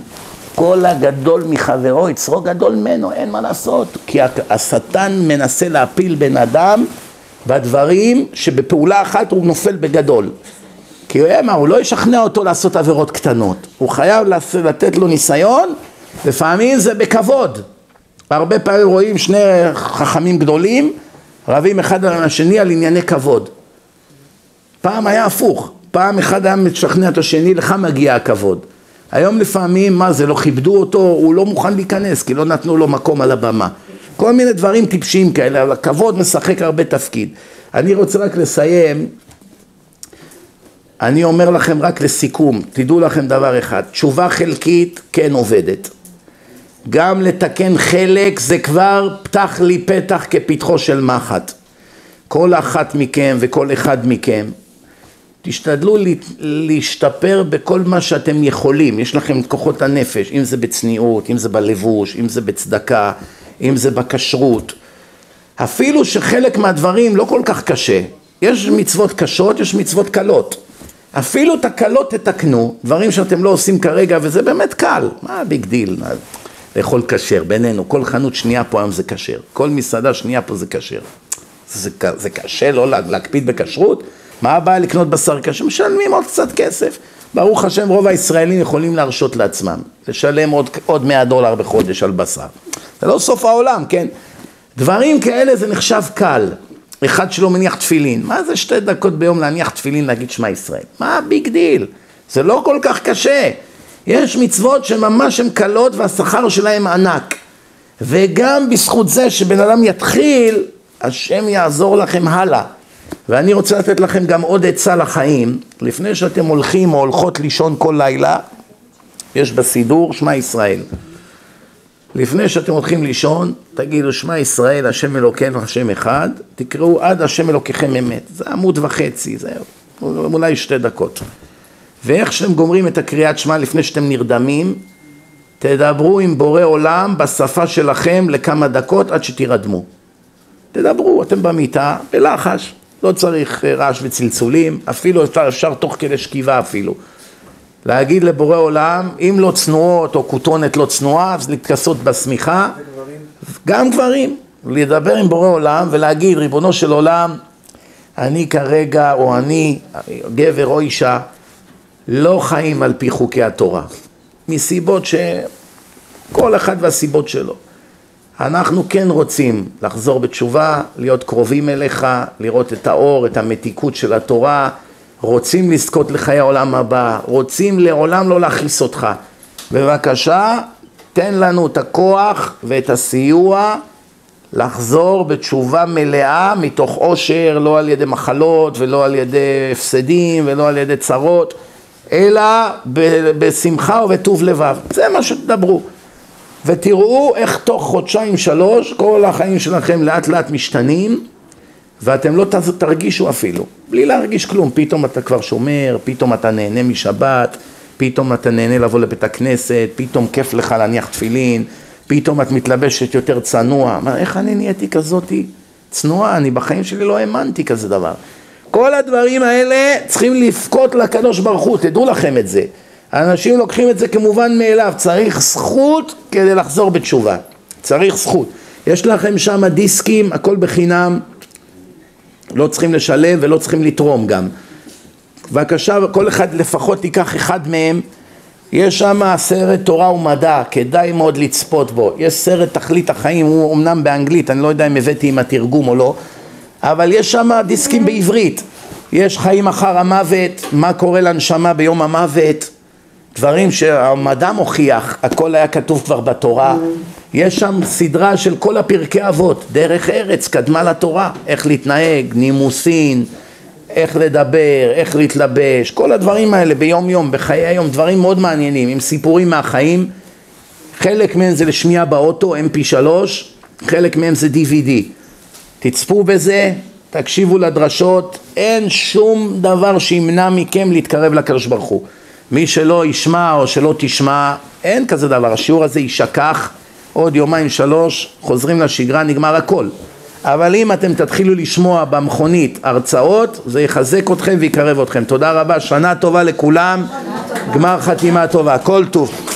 כל הגדול מחברו יצרו גדול ממנו, אין מה לעשות. כי השטן מנסה להפיל בן אדם בדברים שבפעולה אחת הוא נופל בגדול. כי הוא מה, הוא לא ישכנע אותו לעשות עבירות קטנות. הוא חייב לתת לו ניסיון, לפעמים זה בכבוד. הרבה פעמים רואים שני חכמים גדולים רבים אחד על השני על ענייני כבוד. פעם היה הפוך, פעם אחד היה משכנע את השני, לך מגיע הכבוד. היום לפעמים, מה זה, לא כיבדו אותו, הוא לא מוכן להיכנס, כי לא נתנו לו מקום על הבמה. כל מיני דברים טיפשיים כאלה, אבל הכבוד משחק הרבה תפקיד. אני רוצה רק לסיים, אני אומר לכם רק לסיכום, תדעו לכם דבר אחד, תשובה חלקית כן עובדת. גם לתקן חלק זה כבר פתח לי פתח כפתחו של מחט. כל אחת מכם וכל אחד מכם, תשתדלו להשתפר בכל מה שאתם יכולים, יש לכם את כוחות הנפש, אם זה בצניעות, אם זה בלבוש, אם זה בצדקה, אם זה בכשרות. אפילו שחלק מהדברים לא כל כך קשה, יש מצוות קשות, יש מצוות קלות. אפילו את הקלות תתקנו, דברים שאתם לא עושים כרגע, וזה באמת קל, מה ה big deal? לאכול כשר, בינינו, כל חנות שנייה פה היום זה כשר, כל מסעדה שנייה פה זה כשר. זה, זה קשה לא להקפיד בכשרות? מה הבעיה לקנות בשר כשר? משלמים עוד קצת כסף. ברוך השם רוב הישראלים יכולים להרשות לעצמם, לשלם עוד, עוד 100 דולר בחודש על בשר. זה לא סוף העולם, כן? דברים כאלה זה נחשב קל. אחד שלא מניח תפילין, מה זה שתי דקות ביום להניח תפילין להגיד שמע ישראל? מה ה big deal? זה לא כל כך קשה. יש מצוות שממש הן קלות והשכר שלהן ענק. וגם בזכות זה שבן אדם יתחיל, השם יעזור לכם הלאה. ואני רוצה לתת לכם גם עוד עצה לחיים, לפני שאתם הולכים או הולכות לישון כל לילה, יש בסידור שמע ישראל. לפני שאתם הולכים לישון, תגידו שמע ישראל, השם אלוקינו, השם אחד, תקראו עד השם אלוקיכם אמת. זה עמוד וחצי, זה אולי שתי דקות. ואיך שאתם גומרים את הקריאת שמע לפני שאתם נרדמים, תדברו עם בורא עולם בשפה שלכם לכמה דקות עד שתירדמו. תדברו, אתם במיטה, בלחש, לא צריך אה, רעש וצלצולים, אפילו אפשר, אפשר תוך כדי שכיבה אפילו. להגיד לבורא עולם, אם לא צנועות או כותונת לא צנועה, אז להתכסות בשמיכה, גם גברים, לדבר עם בורא עולם ולהגיד, ריבונו של עולם, אני כרגע, או אני, גבר או אישה, לא חיים על פי חוקי התורה, מסיבות שכל אחד והסיבות שלו. אנחנו כן רוצים לחזור בתשובה, להיות קרובים אליך, לראות את האור, את המתיקות של התורה, רוצים לזכות לחיי העולם הבא, רוצים לעולם לא להכעיס אותך. בבקשה, תן לנו את הכוח ואת הסיוע לחזור בתשובה מלאה מתוך עושר, לא על ידי מחלות ולא על ידי הפסדים ולא על ידי צרות, אלא בשמחה ובטוב לבב. זה מה שתדברו. ותראו איך תוך חודשיים שלוש כל החיים שלכם לאט לאט משתנים ואתם לא תרגישו אפילו, בלי להרגיש כלום, פתאום אתה כבר שומר, פתאום אתה נהנה משבת, פתאום אתה נהנה לבוא לבית הכנסת, פתאום כיף לך להניח תפילין, פתאום את מתלבשת יותר צנוע, מה, איך אני נהייתי כזאתי צנועה, אני בחיים שלי לא האמנתי כזה דבר. כל הדברים האלה צריכים לבכות לקדוש ברוך הוא, תדעו לכם את זה. האנשים לוקחים את זה כמובן מאליו, צריך זכות כדי לחזור בתשובה, צריך זכות. יש לכם שם דיסקים, הכל בחינם, לא צריכים לשלם ולא צריכים לתרום גם. בבקשה, כל אחד לפחות ייקח אחד מהם. יש שם סרט תורה ומדע, כדאי מאוד לצפות בו. יש סרט תכלית החיים, הוא אמנם באנגלית, אני לא יודע אם הבאתי עם התרגום או לא, אבל יש שם דיסקים בעברית. יש חיים אחר המוות, מה קורה לנשמה ביום המוות, דברים שהמדע מוכיח, הכל היה כתוב כבר בתורה. יש שם סדרה של כל הפרקי אבות, דרך ארץ קדמה לתורה, איך להתנהג, נימוסין, איך לדבר, איך להתלבש, כל הדברים האלה ביום יום, בחיי היום, דברים מאוד מעניינים, עם סיפורים מהחיים, חלק מהם זה לשמיעה באוטו, mp3, חלק מהם זה DVD. תצפו בזה, תקשיבו לדרשות, אין שום דבר שימנע מכם להתקרב לקדוש ברוך הוא. מי שלא ישמע או שלא תשמע, אין כזה דבר, השיעור הזה יישכח, עוד יומיים שלוש, חוזרים לשגרה, נגמר הכל. אבל אם אתם תתחילו לשמוע במכונית הרצאות, זה יחזק אתכם ויקרב אתכם. תודה רבה, שנה טובה לכולם, גמר חתימה טובה, כל טוב.